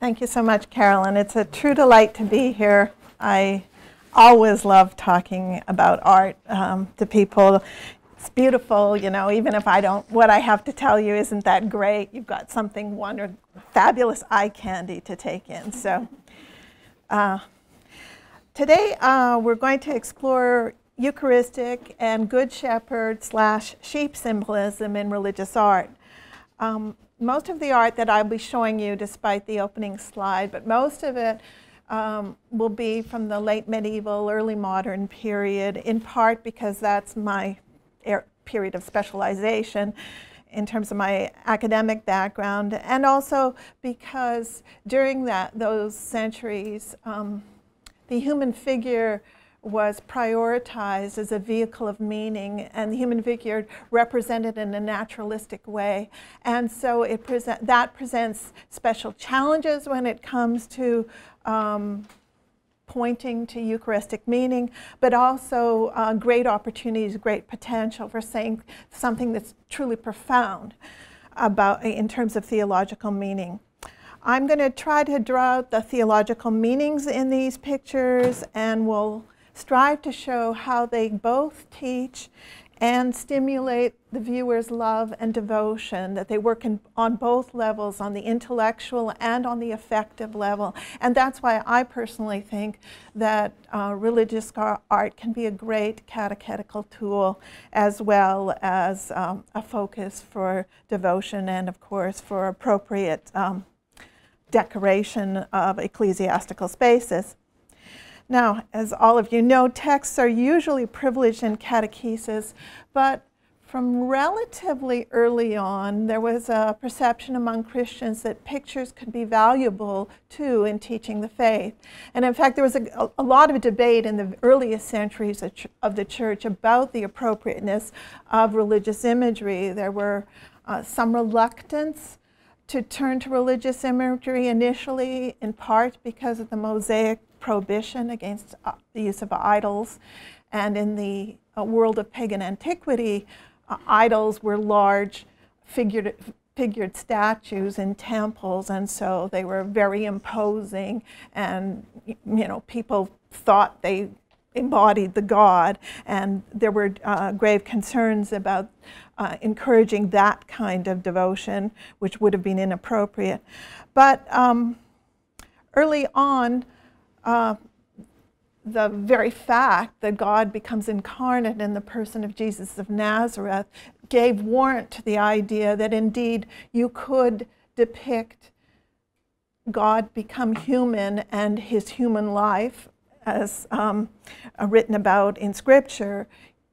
Thank you so much, Carolyn. It's a true delight to be here. I always love talking about art um, to people. It's beautiful, you know, even if I don't, what I have to tell you isn't that great. You've got something wonderful, fabulous eye candy to take in. So uh, today uh, we're going to explore Eucharistic and Good Shepherd slash sheep symbolism in religious art. Um, most of the art that I'll be showing you, despite the opening slide, but most of it um, will be from the late medieval, early modern period, in part because that's my period of specialization in terms of my academic background, and also because during that those centuries, um, the human figure was prioritized as a vehicle of meaning and the human figure represented in a naturalistic way. And so it present, that presents special challenges when it comes to um, pointing to Eucharistic meaning, but also uh, great opportunities, great potential for saying something that's truly profound about in terms of theological meaning. I'm going to try to draw out the theological meanings in these pictures and we'll strive to show how they both teach and stimulate the viewer's love and devotion, that they work in, on both levels, on the intellectual and on the affective level. And that's why I personally think that uh, religious art can be a great catechetical tool as well as um, a focus for devotion and, of course, for appropriate um, decoration of ecclesiastical spaces. Now, as all of you know, texts are usually privileged in catechesis, but from relatively early on, there was a perception among Christians that pictures could be valuable too in teaching the faith. And in fact, there was a, a lot of debate in the earliest centuries of, the church about the appropriateness of religious imagery. There were uh, some reluctance to turn to religious imagery initially, in part because of the Mosaic prohibition against uh, the use of idols. And in the uh, world of pagan antiquity, uh, idols were large figured, figured statues in temples, and so they were very imposing, and you know people thought they embodied the god, and there were uh, grave concerns about uh, encouraging that kind of devotion, which would have been inappropriate. But um, early on, uh, the very fact that God becomes incarnate in the person of Jesus of Nazareth gave warrant to the idea that indeed you could depict God become human and his human life, as um, written about in Scripture,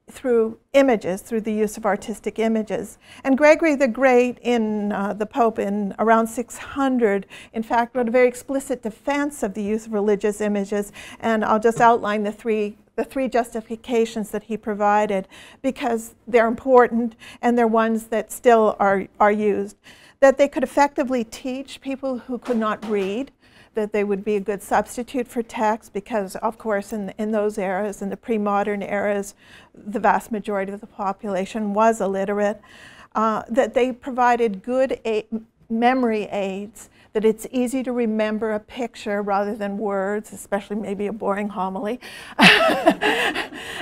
through images, through the use of artistic images. And Gregory the Great, in uh, the Pope in around 600, in fact, wrote a very explicit defense of the use of religious images. And I'll just outline the three the three justifications that he provided because they're important and they're ones that still are, are used. That they could effectively teach people who could not read, that they would be a good substitute for text because, of course, in, in those eras, in the pre-modern eras, the vast majority of the population was illiterate. Uh, that they provided good memory aids, that it's easy to remember a picture rather than words, especially maybe a boring homily.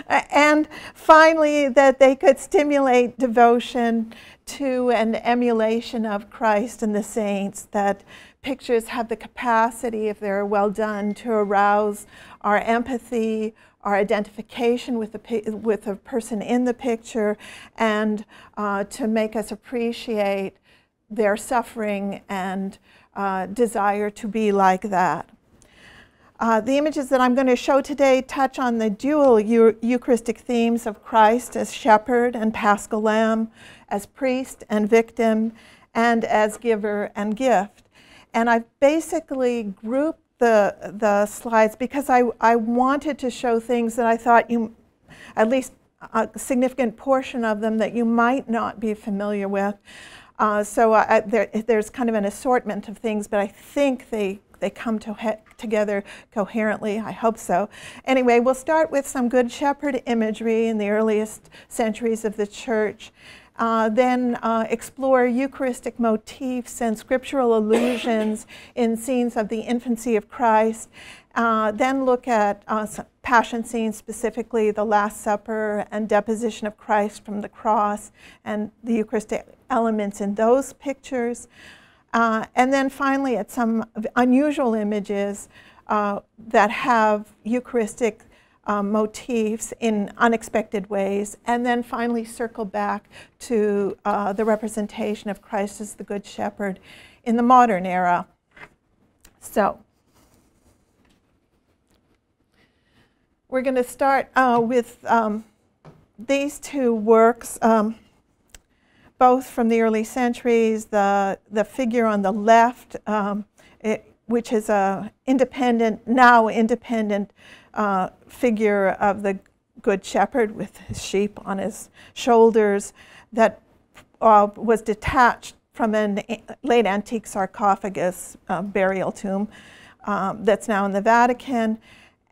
and finally, that they could stimulate devotion to an emulation of Christ and the saints, that pictures have the capacity, if they're well done, to arouse our empathy, our identification with the, with a person in the picture, and uh, to make us appreciate their suffering and uh, desire to be like that. Uh, the images that I'm going to show today touch on the dual Eucharistic themes of Christ as shepherd and paschal lamb, as priest and victim, and as giver and gift. And I've basically grouped the, the slides because I, I wanted to show things that I thought you, at least a significant portion of them that you might not be familiar with. Uh, so I, there, there's kind of an assortment of things, but I think they, they come to together coherently. I hope so. Anyway, we'll start with some Good Shepherd imagery in the earliest centuries of the church. Uh, then uh, explore Eucharistic motifs and scriptural allusions in scenes of the infancy of Christ. Uh, then look at uh, passion scenes, specifically the Last Supper and deposition of Christ from the cross and the Eucharistic elements in those pictures. Uh, and then finally at some unusual images uh, that have Eucharistic um, motifs in unexpected ways, and then finally circle back to uh, the representation of Christ as the Good Shepherd in the modern era. So, we're going to start uh, with um, these two works, um, both from the early centuries. The, the figure on the left, um, it, which is a independent, now independent uh, figure of the Good Shepherd with his sheep on his shoulders that uh, was detached from a late antique sarcophagus uh, burial tomb um, that's now in the Vatican.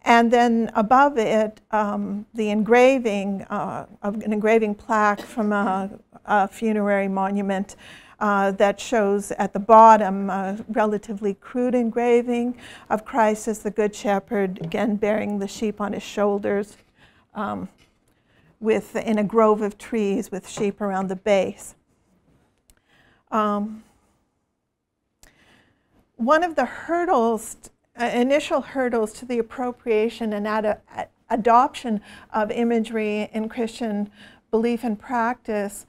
And then above it, um, the engraving, uh, an engraving plaque from a, a funerary monument uh, that shows at the bottom a relatively crude engraving of Christ as the Good Shepherd, again bearing the sheep on his shoulders, um, with in a grove of trees with sheep around the base. Um, one of the hurdles, uh, initial hurdles to the appropriation and ad adoption of imagery in Christian belief and practice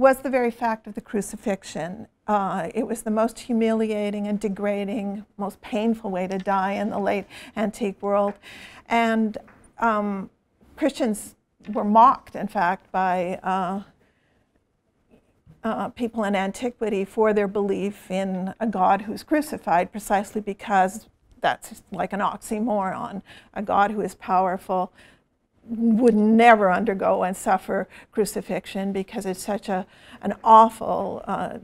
was the very fact of the crucifixion. Uh, it was the most humiliating and degrading, most painful way to die in the late antique world. And um, Christians were mocked, in fact, by uh, uh, people in antiquity for their belief in a God who's crucified, precisely because that's like an oxymoron. A God who is powerful would never undergo and suffer crucifixion because it's such a, an awful, uh,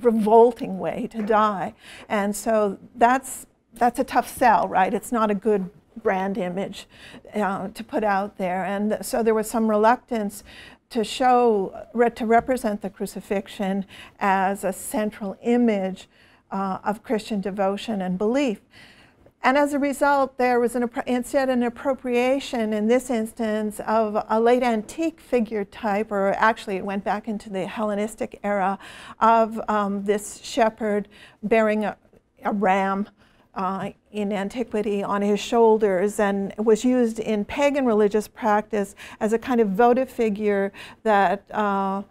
revolting way to die. And so that's, that's a tough sell, right? It's not a good brand image uh, to put out there. And so there was some reluctance to show, to represent the crucifixion as a central image uh, of Christian devotion and belief. And as a result, there was an, instead an appropriation in this instance of a late antique figure type, or actually it went back into the Hellenistic era, of um, this shepherd bearing a, a ram uh, in antiquity on his shoulders and was used in pagan religious practice as a kind of votive figure that uh,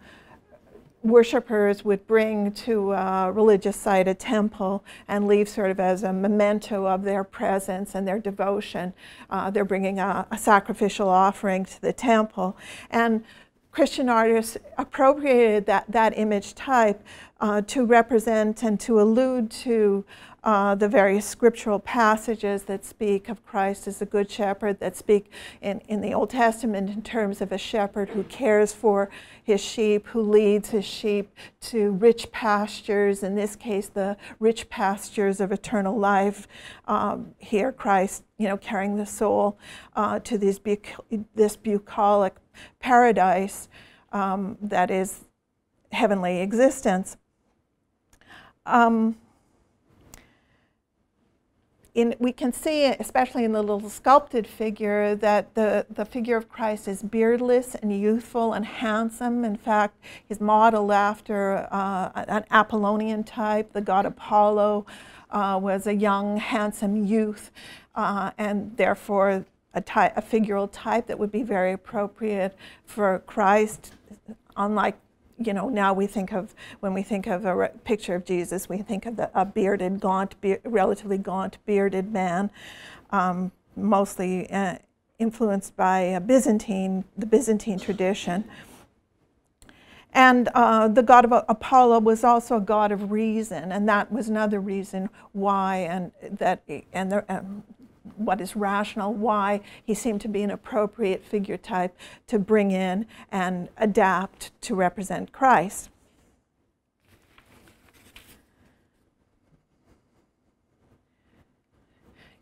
worshippers would bring to a religious site, a temple, and leave sort of as a memento of their presence and their devotion. Uh, they're bringing a, a, sacrificial offering to the temple. And Christian artists appropriated that, that image type uh, to represent and to allude to uh, the various scriptural passages that speak of Christ as the Good Shepherd, that speak in, in the Old Testament in terms of a shepherd who cares for his sheep, who leads his sheep to rich pastures, in this case, the rich pastures of eternal life. Um, here, Christ, you know, carrying the soul uh, to this, this bucolic paradise um, that is heavenly existence. Um, in, we can see, especially in the little sculpted figure, that the, the figure of Christ is beardless and youthful and handsome. In fact, he's modeled after uh, an Apollonian type. The god Apollo uh, was a young, handsome youth, uh, and therefore a, type, a figural type that would be very appropriate for Christ, unlike you know, now we think of, when we think of a picture of Jesus, we think of the, a bearded, gaunt, be relatively gaunt, bearded man, um, mostly uh, influenced by Byzantine, the Byzantine tradition. And uh, the god of Apollo was also a god of reason, and that was another reason why, and that, and the, um, what is rational, why he seemed to be an appropriate figure type to bring in and adapt to represent Christ.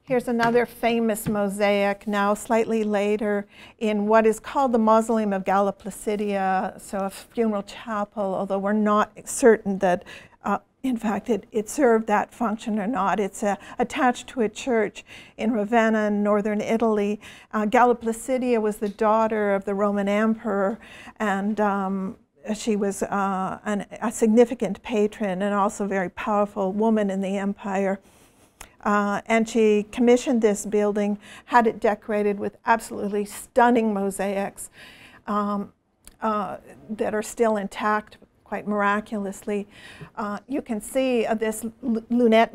Here's another famous mosaic, now slightly later, in what is called the Mausoleum of Galla Placidia, so a funeral chapel, although we're not certain that, in fact, it, it served that function or not. It's uh, attached to a church in Ravenna, in northern Italy. Uh, Galla Placidia was the daughter of the Roman emperor, and um, she was uh, an, a significant patron and also very powerful woman in the empire. Uh, and she commissioned this building, had it decorated with absolutely stunning mosaics um, uh, that are still intact quite miraculously. Uh, you can see uh, this lunette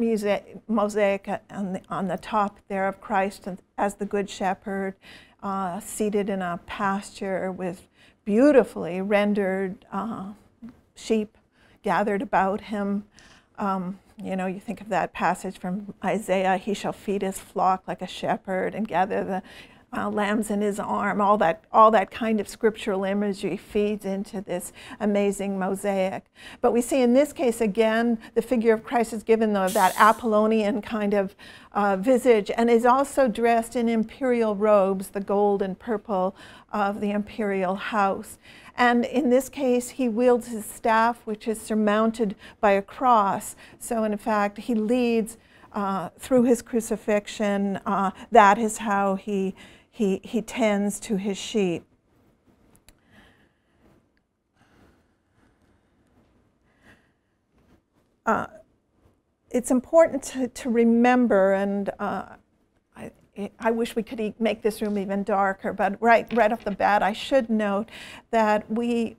mosaic on the, on the top there of Christ as the Good Shepherd, uh, seated in a pasture with beautifully rendered uh, sheep gathered about him. Um, you know, you think of that passage from Isaiah, he shall feed his flock like a shepherd and gather the uh, lambs in his arm. All that, all that kind of scriptural imagery feeds into this amazing mosaic. But we see in this case, again, the figure of Christ is given the, that Apollonian kind of uh, visage and is also dressed in imperial robes, the gold and purple of the imperial house. And in this case, he wields his staff, which is surmounted by a cross. So, in fact, he leads uh, through his crucifixion. Uh, that is how he, he, he tends to his sheep. Uh, it's important to, to remember, and uh, I wish we could make this room even darker, but right, right off the bat, I should note that we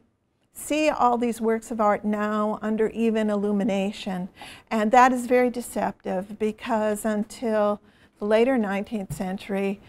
see all these works of art now under even illumination. And that is very deceptive because until the later 19th century,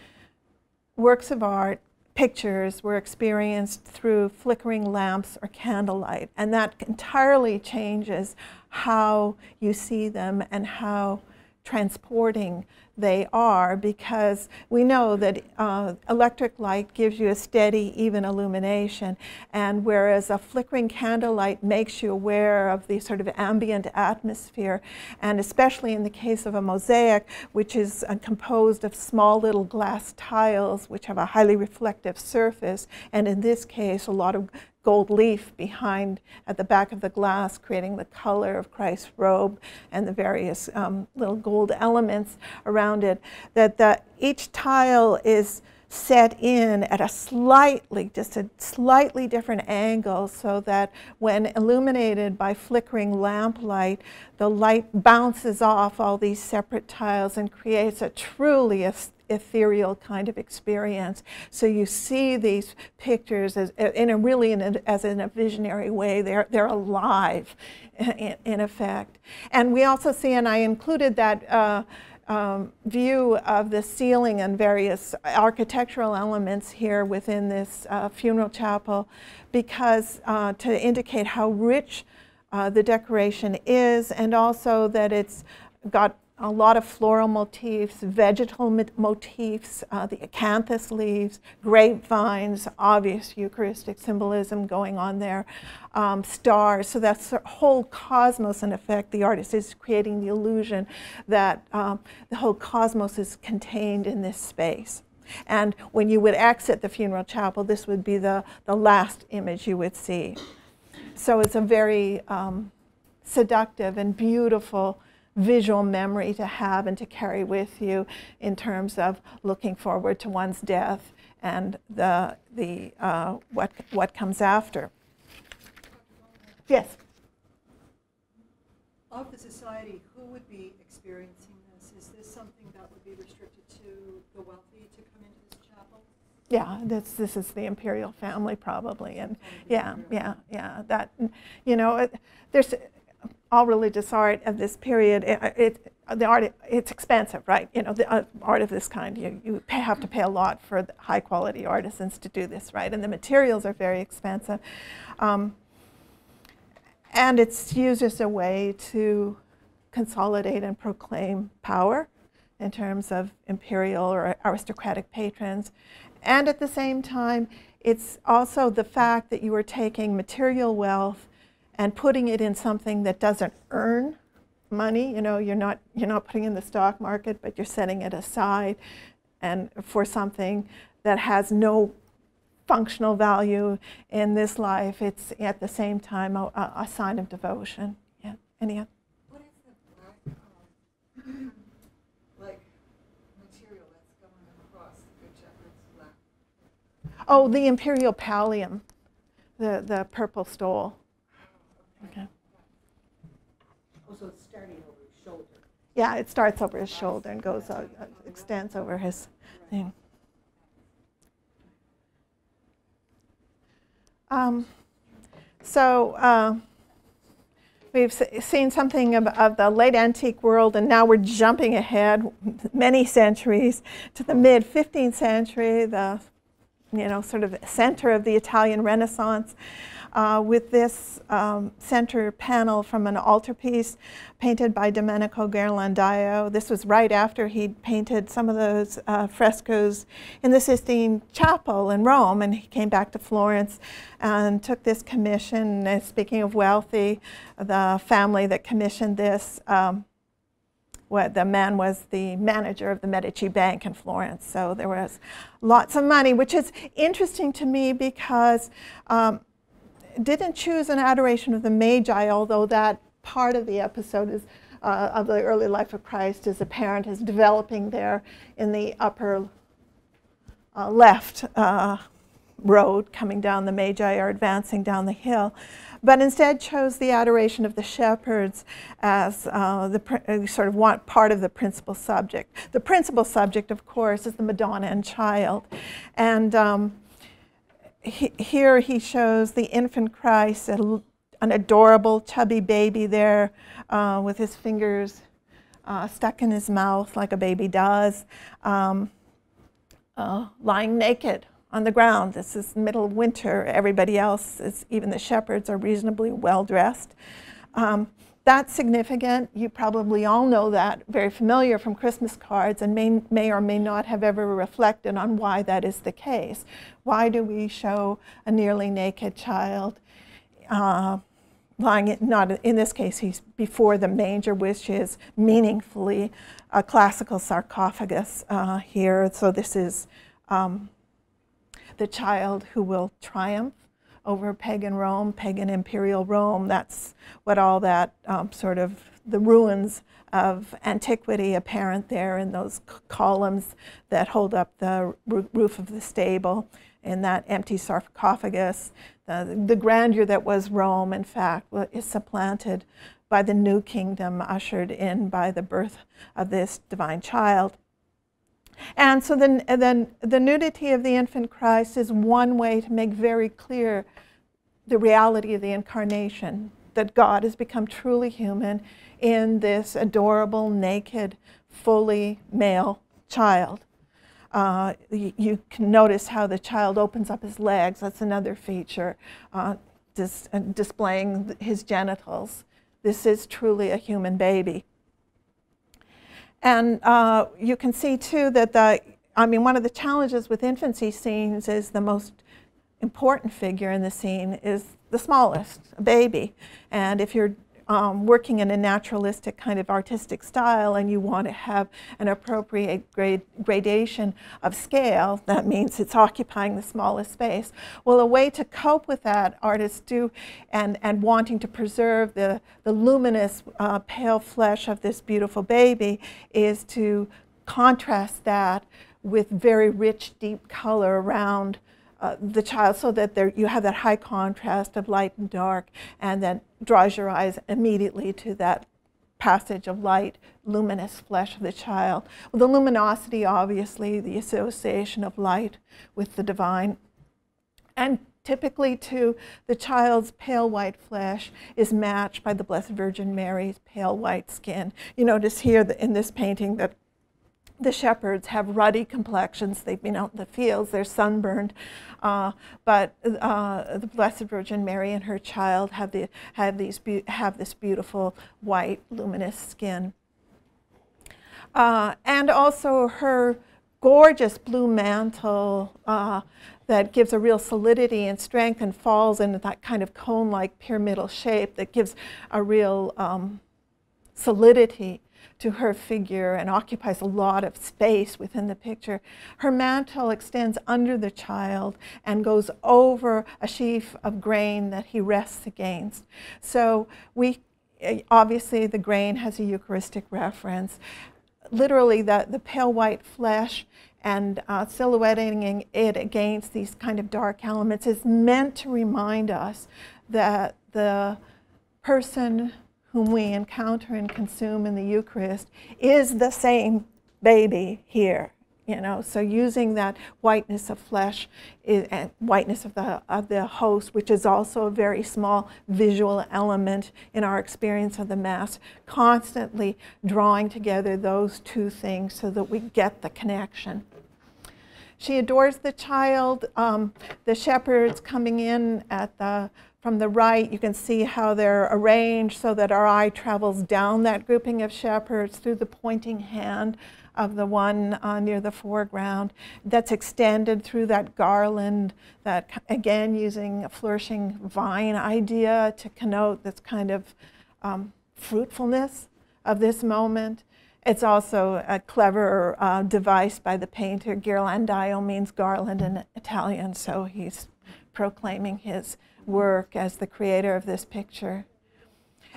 works of art, pictures were experienced through flickering lamps or candlelight. And that entirely changes how you see them and how transporting they are because we know that uh, electric light gives you a steady, even illumination, and whereas a flickering candlelight makes you aware of the sort of ambient atmosphere, and especially in the case of a mosaic, which is uh, composed of small little glass tiles which have a highly reflective surface, and in this case, a lot of gold leaf behind at the back of the glass, creating the color of Christ's robe and the various um, little gold elements around it, that the, each tile is set in at a slightly, just a slightly different angle so that when illuminated by flickering lamplight, the light bounces off all these separate tiles and creates a truly ethereal kind of experience. So you see these pictures as, in a really in a, as in a visionary way. They're, they're alive, in, in effect. And we also see, and I included that uh, um, view of the ceiling and various architectural elements here within this uh, funeral chapel because uh, to indicate how rich uh, the decoration is and also that it's got a lot of floral motifs, vegetal motifs, uh, the acanthus leaves, grapevines, obvious Eucharistic symbolism going on there, um, stars. So that's the whole cosmos in effect. The artist is creating the illusion that um, the whole cosmos is contained in this space. And when you would exit the funeral chapel, this would be the, the last image you would see. So it's a very um, seductive and beautiful visual memory to have and to carry with you in terms of looking forward to one's death and the, the, uh, what, what comes after. Yes? Of the society, who would be experiencing this? Is this something that would be restricted to the wealthy to come into this chapel? Yeah, this this is the imperial family probably, and yeah, yeah, yeah. That you know, it, there's all religious art of this period, it, it, the art, it's expensive, right? You know, the uh, art of this kind, you, you have to pay a lot for high quality artisans to do this, right? And the materials are very expensive. Um, and it's used as a way to consolidate and proclaim power in terms of imperial or aristocratic patrons. And at the same time, it's also the fact that you are taking material wealth and putting it in something that doesn't earn money. You know, you're not you're not putting in the stock market, but you're setting it aside, and for something that has no functional value in this life, it's at the same time a, a sign of devotion. Yeah. Any? What is the black, um, like material that's going across the Good Shepherd's? Oh, the imperial pallium, the the purple stole. Okay. Oh, so it's starting over his shoulder. Yeah, it starts over his shoulder and goes out, uh, extends over his thing. Um, so uh, we've s- seen something of, of the late antique world, and now we're jumping ahead many centuries to the mid 15th century, the you know sort of center of the Italian Renaissance uh, with this um, center panel from an altarpiece painted by Domenico Ghirlandaio. This was right after he'd painted some of those uh, frescoes in the Sistine Chapel in Rome, and he came back to Florence and took this commission. And speaking of wealthy, the family that commissioned this. Um, what the man was the manager of the Medici Bank in Florence. So there was lots of money, which is interesting to me because um, didn't choose an adoration of the Magi, although that part of the episode is uh, of the early life of Christ is apparent, is developing there in the upper uh, left uh, road coming down the Magi are advancing down the hill, but instead chose the adoration of the shepherds as uh, the uh, sort of one, part of the principal subject. The principal subject, of course, is the Madonna and Child, and um, he, here he shows the infant Christ, an adorable chubby baby there uh, with his fingers uh, stuck in his mouth like a baby does, um, uh, lying naked on the ground. This is middle of winter. Everybody else, is, even the shepherds, are reasonably well dressed. Um, that's significant. You probably all know that, very familiar from Christmas cards, and may, may or may not have ever reflected on why that is the case. Why do we show a nearly naked child uh, lying, in, not in this case, he's before the manger, which is meaningfully a classical sarcophagus uh, here. So this is um, the child who will triumph over pagan Rome, pagan imperial Rome. That's what all that um, sort of the ruins of antiquity apparent there in those columns that hold up the roof of the stable in that empty sarcophagus. The, the grandeur that was Rome, in fact, is supplanted by the new kingdom ushered in by the birth of this divine child. And so then, then the nudity of the infant Christ is one way to make very clear the reality of the incarnation, that God has become truly human in this adorable, naked, fully male child. Uh, you, you, can notice how the child opens up his legs. That's another feature, uh, dis, displaying his genitals. This is truly a human baby. And uh, you can see too that the, I mean, one of the challenges with infancy scenes is the most important figure in the scene is the smallest, a baby. And if you're um, working in a naturalistic kind of artistic style and you want to have an appropriate gradation of scale, that means it's occupying the smallest space. Well, a way to cope with that, artists do, and, and wanting to preserve the, the luminous uh, pale flesh of this beautiful baby, is to contrast that with very rich, deep color around uh, the child so that there, you have that high contrast of light and dark and then draws your eyes immediately to that passage of light, luminous flesh of the child. Well, the luminosity, obviously, the association of light with the divine. And typically, too, the child's pale white flesh is matched by the Blessed Virgin Mary's pale white skin. You notice here in this painting that the shepherds have ruddy complexions. They've been out in the fields, they're sunburned. Uh, but uh, the Blessed Virgin Mary and her child have, the, have, these have this beautiful white, luminous skin. Uh, and also her gorgeous blue mantle uh, that gives a real solidity and strength and falls into that kind of cone-like pyramidal shape that gives a real um, solidity to her figure and occupies a lot of space within the picture. Her mantle extends under the child and goes over a sheaf of grain that he rests against. So we obviously the grain has a Eucharistic reference. Literally, the, the pale white flesh and uh, silhouetting it against these kind of dark elements is meant to remind us that the person whom we encounter and consume in the Eucharist is the same baby here. You know, so using that whiteness of flesh is, and whiteness of the, of the host, which is also a very small visual element in our experience of the Mass, constantly drawing together those two things so that we get the connection. She adores the child. Um, the shepherds coming in at the from the right, you can see how they're arranged so that our eye travels down that grouping of shepherds through the pointing hand of the one uh, near the foreground. That's extended through that garland, that again using a flourishing vine idea to connote this kind of um, fruitfulness of this moment. It's also a clever uh, device by the painter. Ghirlandaio means garland in Italian, so he's proclaiming his work as the creator of this picture.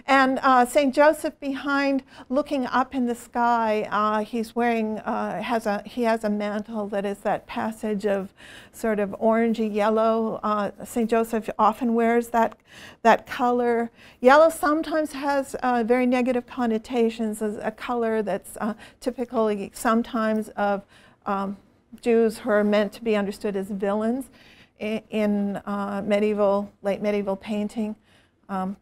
And uh, St. Joseph behind, looking up in the sky, uh, he's wearing, uh, has a, he has a mantle that is that passage of sort of orangey yellow. Uh, St. Joseph often wears that, that color. Yellow sometimes has uh, very negative connotations as a color that's uh, typically sometimes of um, Jews who are meant to be understood as villains in uh, medieval, late medieval painting. Um,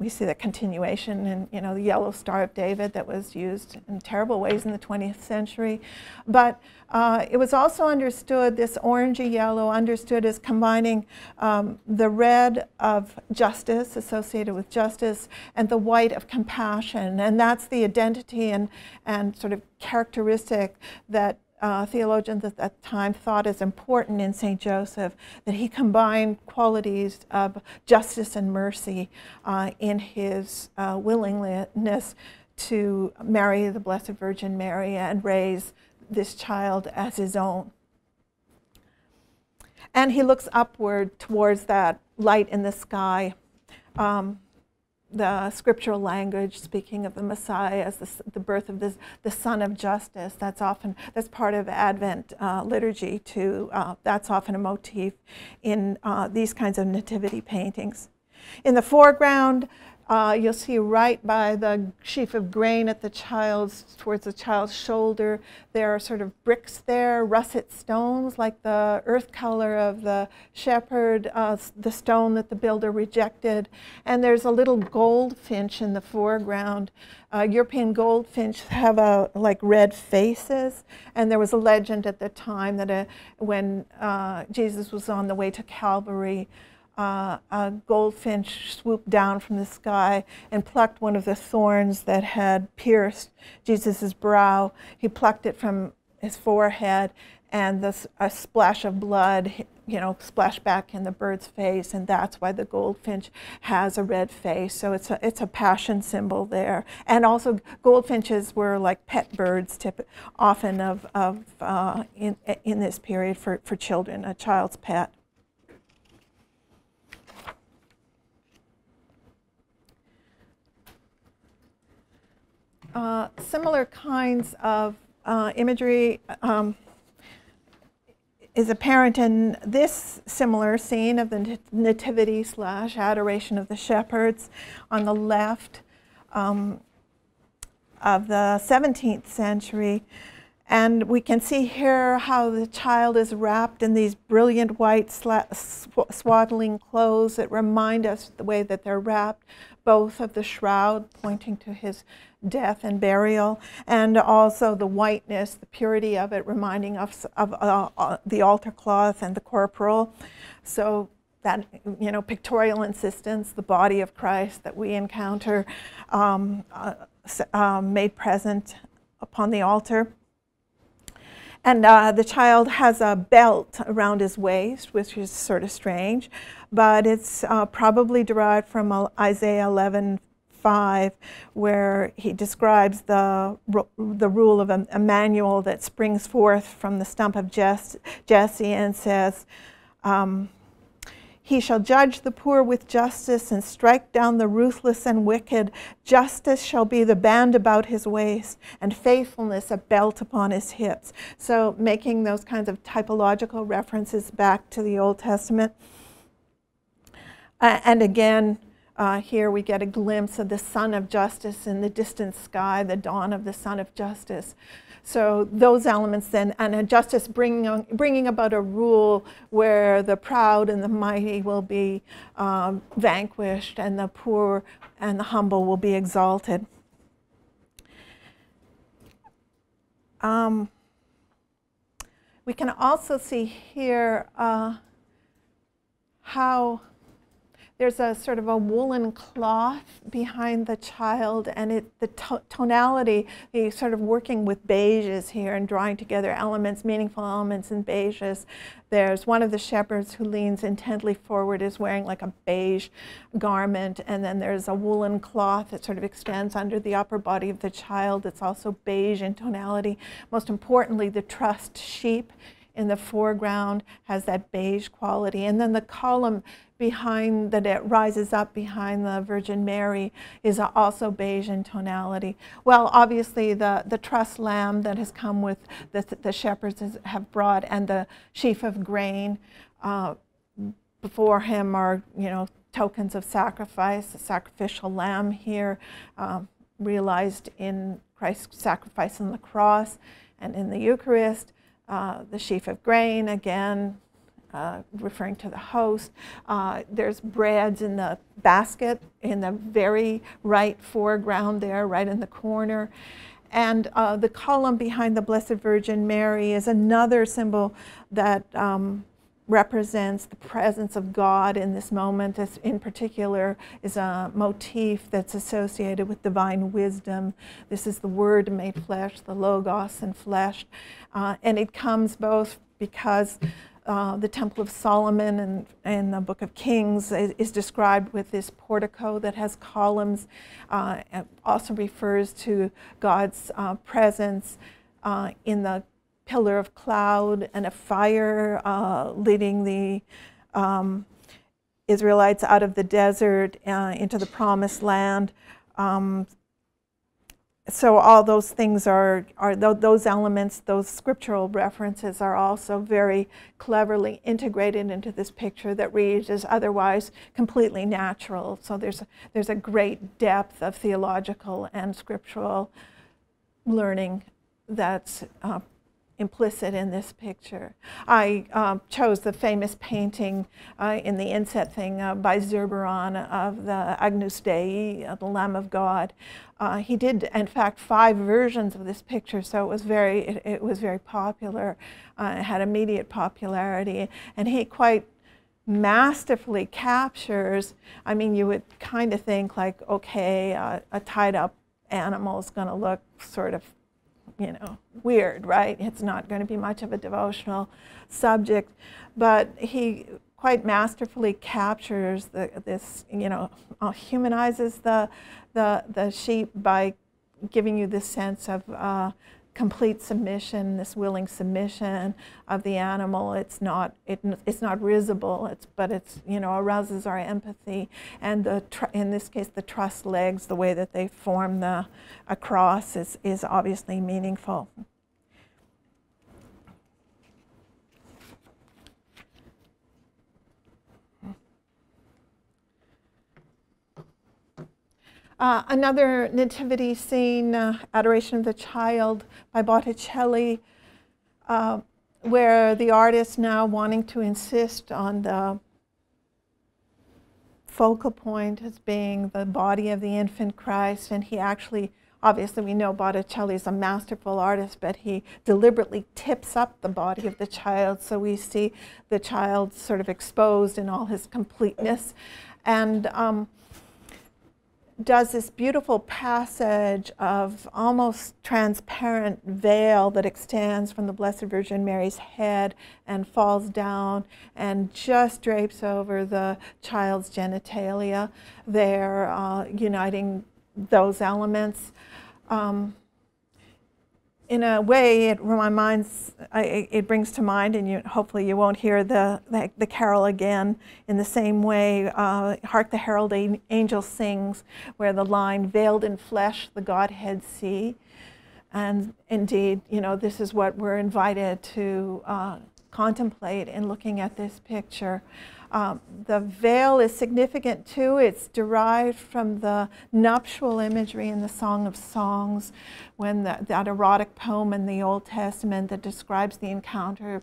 we see the continuation in, you know, the yellow Star of David that was used in terrible ways in the 20th century. But uh, it was also understood, this orangey yellow, understood as combining um, the red of justice, associated with justice, and the white of compassion. And that's the identity and, and sort of characteristic that uh, theologians at that time thought as important in St. Joseph, that he combined qualities of justice and mercy uh, in his uh, willingness to marry the Blessed Virgin Mary and raise this child as his own. And he looks upward towards that light in the sky. Um, the scriptural language speaking of the Messiah as the, the birth of this, the Sun of Justice. That's often that's part of Advent uh, liturgy too. Uh, that's often a motif in uh, these kinds of nativity paintings. In the foreground, uh, you'll see right by the sheaf of grain at the child's, towards the child's shoulder, there are sort of bricks there, russet stones, like the earth color of the shepherd, uh, the stone that the builder rejected. And there's a little goldfinch in the foreground. Uh, European goldfinch have a, like red faces. And there was a legend at the time that uh, when uh, Jesus was on the way to Calvary, uh, a goldfinch swooped down from the sky and plucked one of the thorns that had pierced Jesus' brow. He plucked it from his forehead, and this, a splash of blood, you know, splashed back in the bird's face, and that's why the goldfinch has a red face. So it's a, it's a passion symbol there. And also, goldfinches were like pet birds, tip, often of, of uh, in, in this period for, for children, a child's pet. Uh, similar kinds of uh, imagery um, is apparent in this similar scene of the nativity slash adoration of the shepherds on the left um, of the 17th century. And we can see here how the child is wrapped in these brilliant white swaddling clothes that remind us the way that they're wrapped, both of the shroud pointing to his death and burial, and also the whiteness, the purity of it, reminding us of uh, uh, the altar cloth and the corporal. So that, you know, pictorial insistence, the body of Christ that we encounter um, uh, um, made present upon the altar. And uh, the child has a belt around his waist, which is sort of strange, but it's uh, probably derived from Isaiah 11, 5, where he describes the, the rule of Emmanuel that springs forth from the stump of Jesse and says, um, he shall judge the poor with justice and strike down the ruthless and wicked. Justice shall be the band about his waist, and faithfulness a belt upon his hips. So, making those kinds of typological references back to the Old Testament. Uh, and again, uh, here we get a glimpse of the sun of justice in the distant sky, the dawn of the sun of justice. So those elements then, and a justice bringing, bringing about a rule where the proud and the mighty will be um, vanquished and the poor and the humble will be exalted. Um, we can also see here uh, how there's a sort of a woolen cloth behind the child and it, the to tonality, the sort of working with beiges here and drawing together elements, meaningful elements in beiges. There's one of the shepherds who leans intently forward is wearing like a beige garment and then there's a woolen cloth that sort of extends under the upper body of the child. It's also beige in tonality. Most importantly, the trussed sheep in the foreground has that beige quality. And then the column behind that it rises up behind the Virgin Mary is also beige in tonality. Well, obviously the, the truss lamb that has come with the, the shepherds have brought and the sheaf of grain uh, before him are, you know, tokens of sacrifice, the sacrificial lamb here um, realized in Christ's sacrifice on the cross and in the Eucharist. Uh, the sheaf of grain, again, uh, referring to the host. Uh, there's breads in the basket in the very right foreground there, right in the corner. And uh, the column behind the Blessed Virgin Mary is another symbol that um, represents the presence of God in this moment. This, in particular, is a motif that's associated with divine wisdom. This is the Word made flesh, the Logos and flesh. Uh, and it comes both because uh, the Temple of Solomon and, and the Book of Kings is, is, described with this portico that has columns. Uh, also refers to God's uh, presence uh, in the pillar of cloud and a fire uh, leading the um, Israelites out of the desert uh, into the promised land. Um, so all those things are, are th those elements, those scriptural references are also very cleverly integrated into this picture that reads as otherwise completely natural. So there's a, there's a great depth of theological and scriptural learning that's uh, implicit in this picture. I uh, chose the famous painting uh, in the inset thing uh, by Zurbaran of the Agnus Dei, uh, the Lamb of God. Uh, he did, in fact, five versions of this picture, so it was very, it, it was very popular. Uh, it had immediate popularity, and he quite masterfully captures. I mean, you would kind of think like, okay, a tied up animal is going to look sort of you know, weird, right? It's not going to be much of a devotional subject, but he quite masterfully captures the, this, you know, uh, humanizes the, the, the sheep by giving you this sense of uh, complete submission, this willing submission of the animal. It's not, it, it's not risible, it's, but it's, you know, arouses our empathy. And the, in this case, the truss legs, the way that they form the, a cross is, is obviously meaningful. Uh, another nativity scene, uh, Adoration of the Child by Botticelli, uh, where the artist now wanting to insist on the focal point as being the body of the infant Christ, and he actually, obviously we know Botticelli is a masterful artist, but he deliberately tips up the body of the child, so we see the child sort of exposed in all his completeness. And um, does this beautiful passage of almost transparent veil that extends from the Blessed Virgin Mary's head and falls down and just drapes over the child's genitalia there, uh, uniting those elements. Um, in a way, it reminds, it brings to mind, and you, hopefully you won't hear the, the, the carol again in the same way. Uh, Hark the Herald Angel Sings, where the line, veiled in flesh, the Godhead see. And indeed, you know, this is what we're invited to uh, contemplate in looking at this picture. Um, the veil is significant too. It's derived from the nuptial imagery in the Song of Songs, when the, that erotic poem in the Old Testament that describes the encounter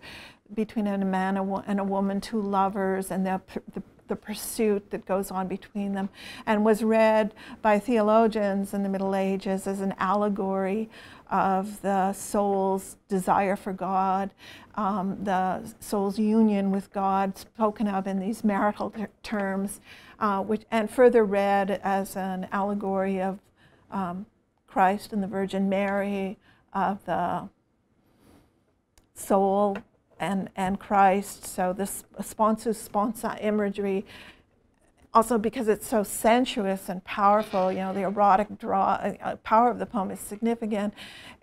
between a man and a woman, two lovers, and the, the the pursuit that goes on between them, and was read by theologians in the Middle Ages as an allegory of the soul's desire for God, um, the soul's union with God, spoken of in these marital ter terms, uh, which, and further read as an allegory of um, Christ and the Virgin Mary, of the soul and, and Christ. So this sponsus sponsa imagery also because it's so sensuous and powerful, you know, the erotic draw, uh, power of the poem is significant,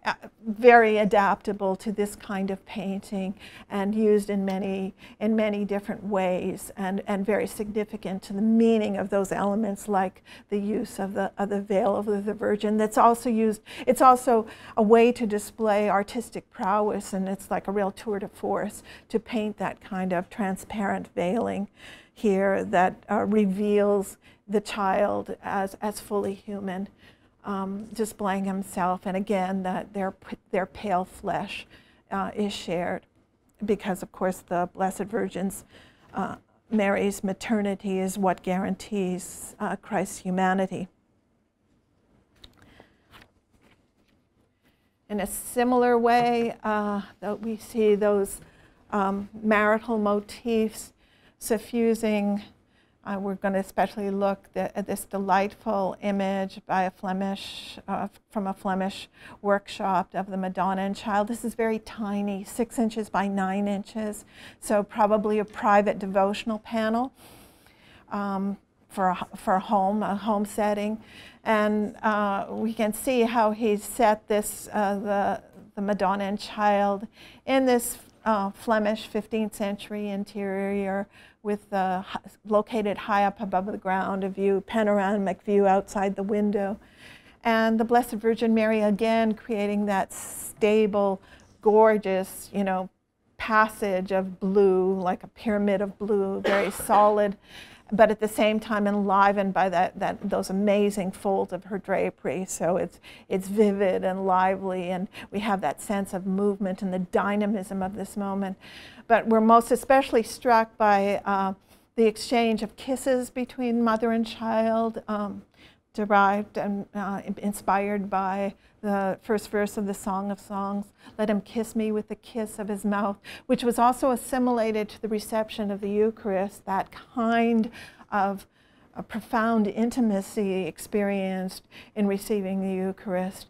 uh, very adaptable to this kind of painting and used in many, in many different ways and, and very significant to the meaning of those elements like the use of the, of the veil of the Virgin. That's also used, it's also a way to display artistic prowess and it's like a real tour de force to paint that kind of transparent veiling here that uh, reveals the child as, as fully human, um, displaying himself. And again, that their, their pale flesh uh, is shared because, of course, the Blessed Virgin's uh, Mary's maternity is what guarantees uh, Christ's humanity. In a similar way, uh, we see those um, marital motifs suffusing. Uh, we're going to especially look at this delightful image by a Flemish, uh, from a Flemish workshop of the Madonna and Child. This is very tiny, six inches by nine inches, so probably a private devotional panel um, for, a, for a home, a home setting. And uh, we can see how he set this, uh, the, the Madonna and Child in this uh, Flemish 15th century interior with uh, located high up above the ground, a view, panoramic view outside the window. And the Blessed Virgin Mary again creating that stable, gorgeous, you know, passage of blue, like a pyramid of blue, very solid but at the same time enlivened by that, that, those amazing folds of her drapery. So it's, it's vivid and lively, and we have that sense of movement and the dynamism of this moment. But we're most especially struck by uh, the exchange of kisses between mother and child, um, derived and uh, inspired by the first verse of the Song of Songs, let him kiss me with the kiss of his mouth, which was also assimilated to the reception of the Eucharist, that kind of a profound intimacy experienced in receiving the Eucharist.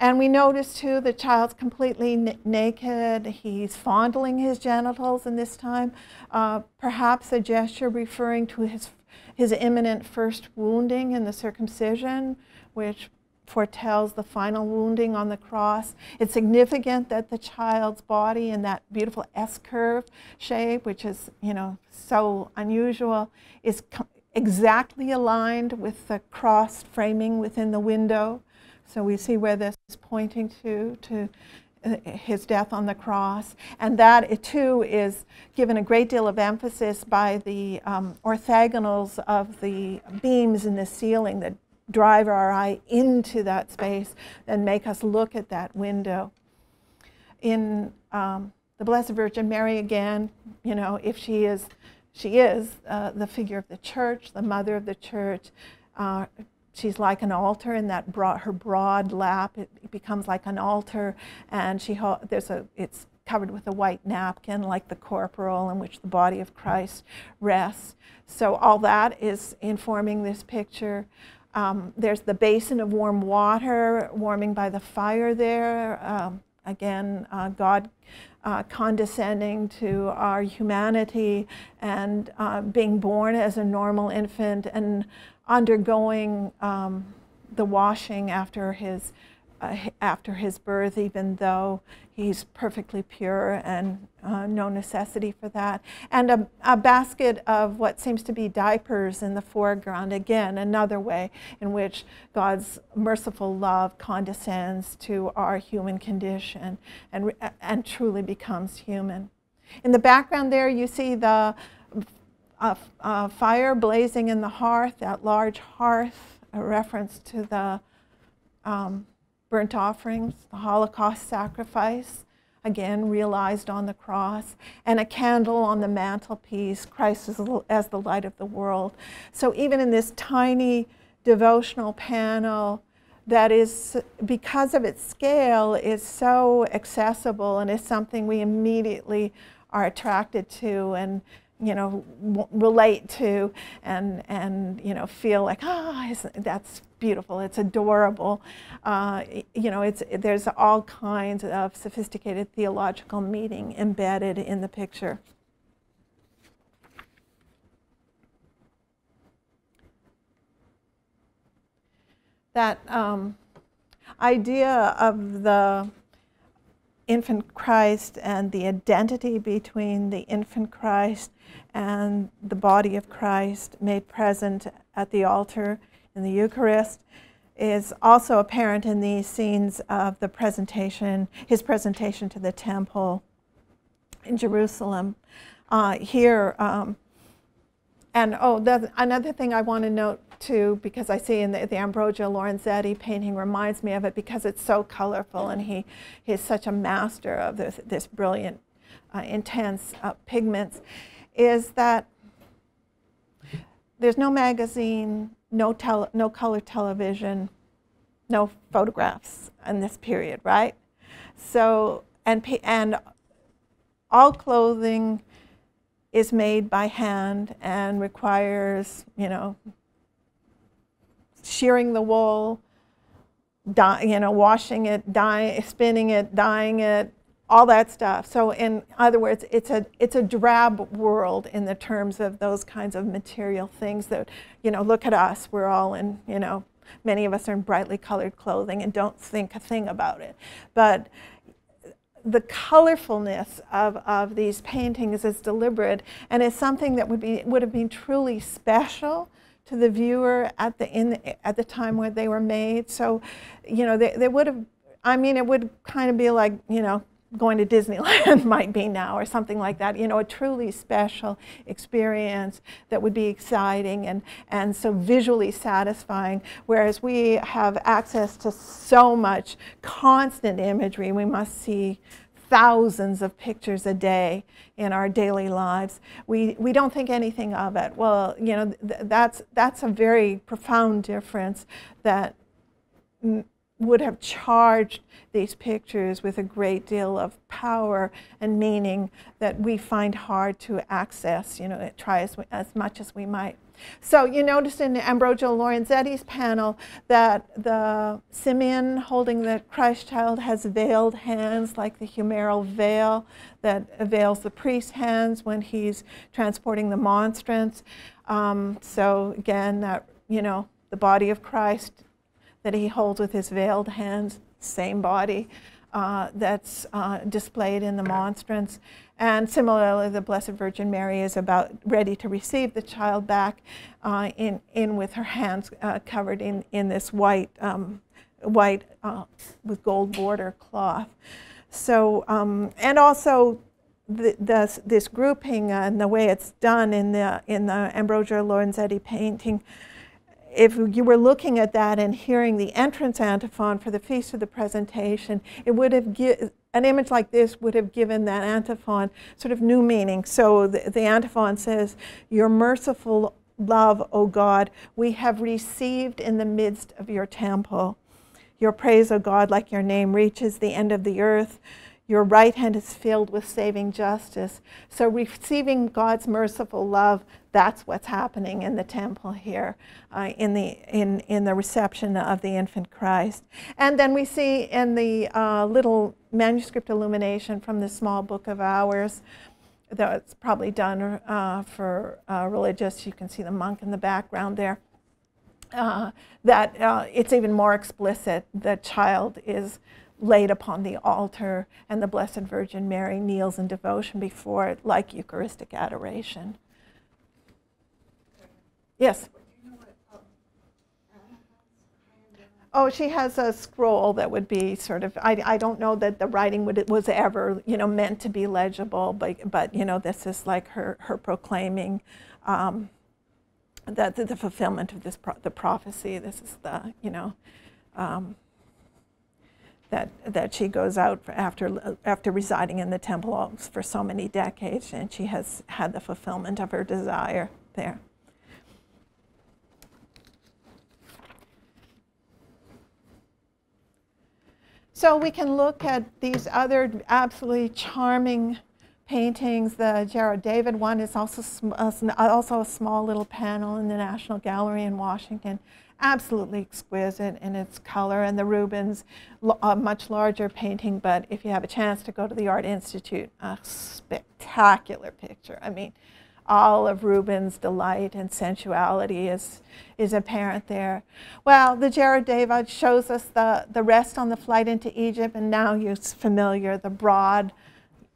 And we notice too the child's completely naked. He's fondling his genitals in this time, uh, perhaps a gesture referring to his, his imminent first wounding in the circumcision, which foretells the final wounding on the cross. It's significant that the child's body in that beautiful S-curve shape, which is, you know, so unusual, is exactly aligned with the cross framing within the window. So we see where this is pointing to, to his death on the cross. And that, too, is given a great deal of emphasis by the um, orthogonals of the beams in the ceiling that drive our eye into that space and make us look at that window. In um, the Blessed Virgin Mary, again, you know, if she is, she is uh, the figure of the church, the mother of the church. Uh, she's like an altar in that broad, her broad lap. It, becomes like an altar, and she there's a it's covered with a white napkin, like the corporal in which the body of Christ rests. So all that is informing this picture. Um, there's the basin of warm water warming by the fire there. Um, again, uh, God uh, condescending to our humanity and uh, being born as a normal infant and undergoing um, the washing after his uh, after his birth, even though he's perfectly pure and uh, no necessity for that. And a, a, basket of what seems to be diapers in the foreground. Again, another way in which God's merciful love condescends to our human condition and, and truly becomes human. In the background there, you see the uh, uh, fire blazing in the hearth, that large hearth, a reference to the um, burnt offerings, the Holocaust sacrifice, again realized on the cross, and a candle on the mantelpiece, Christ as, as the light of the world. So even in this tiny devotional panel, that is, because of its scale, is so accessible and is something we immediately are attracted to and you know relate to and and you know feel like ah oh, that's beautiful it's adorable. Uh, you know it's there's all kinds of sophisticated theological meaning embedded in the picture. That um, idea of the infant Christ and the identity between the infant Christ and the body of Christ made present at the altar in the Eucharist is also apparent in these scenes of the presentation, his presentation to the temple in Jerusalem. Uh, here, um, and oh, another thing I want to note too, because I see in the, the Ambrogio Lorenzetti painting reminds me of it because it's so colorful and he, he's such a master of this, this brilliant, uh, intense uh, pigments, is that there's no magazine, no, tele, no color television, no photographs in this period, right? So, and, and all clothing is made by hand and requires, you know, shearing the wool, dye, you know, washing it, dye, spinning it, dyeing it, all that stuff. So in other words, it's a, it's a drab world in the terms of those kinds of material things that, you know, look at us, we're all in, you know, many of us are in brightly colored clothing and don't think a thing about it. But the colorfulness of, of these paintings is deliberate and is something that would, be, would have been truly special to the viewer at the, in the, at the time where they were made. So, you know, they, they would have, I mean, it would kind of be like, you know, going to Disneyland might be now or something like that. You know, a truly special experience that would be exciting and, and so visually satisfying. Whereas we have access to so much constant imagery, we must see thousands of pictures a day in our daily lives. We, we don't think anything of it. Well, you know, th that's, that's a very profound difference that would have charged these pictures with a great deal of power and meaning that we find hard to access, you know, try as, as much as we might. So you noticed in Ambrogio Lorenzetti's panel that the Simeon holding the Christ child has veiled hands like the humeral veil that veils the priest's hands when he's transporting the monstrance. Um, so again, that, you know, the body of Christ that he holds with his veiled hands, same body uh, that's uh, displayed in the monstrance. And similarly, the Blessed Virgin Mary is about ready to receive the child back uh, in, in with her hands uh, covered in, in this white, um, white uh, with gold border cloth. So, um, and also the, the, this grouping and the way it's done in the, in the Ambrogio Lorenzetti painting if you were looking at that and hearing the entrance antiphon for the Feast of the Presentation, it would have an image like this would have given that antiphon sort of new meaning. So the, the antiphon says, Your merciful love, O God, we have received in the midst of your temple. Your praise, O God, like your name, reaches the end of the earth. Your right hand is filled with saving justice. So receiving God's merciful love, that's what's happening in the temple here, uh, in, the, in, in the reception of the infant Christ. And then we see in the uh, little manuscript illumination from the small book of hours, though it's probably done uh, for uh, religious, you can see the monk in the background there, uh, that uh, it's even more explicit. The child is laid upon the altar, and the Blessed Virgin Mary kneels in devotion before it, like Eucharistic adoration. Yes. Oh, she has a scroll that would be sort of. I, I don't know that the writing would, was ever you know meant to be legible, but but you know this is like her her proclaiming um, that the, the fulfillment of this pro- the prophecy. This is the you know. Um, that, that she goes out after, after residing in the temple for so many decades, and she has had the fulfillment of her desire there. So we can look at these other absolutely charming paintings. The Gerard David one is also, uh, also a small little panel in the National Gallery in Washington. Absolutely exquisite in its color. And the Rubens, a much larger painting, but if you have a chance to go to the Art Institute, a spectacular picture. I mean, all of Rubens' delight and sensuality is, is apparent there. Well, the Gerard David shows us the, the rest on the flight into Egypt, and now you're familiar, the broad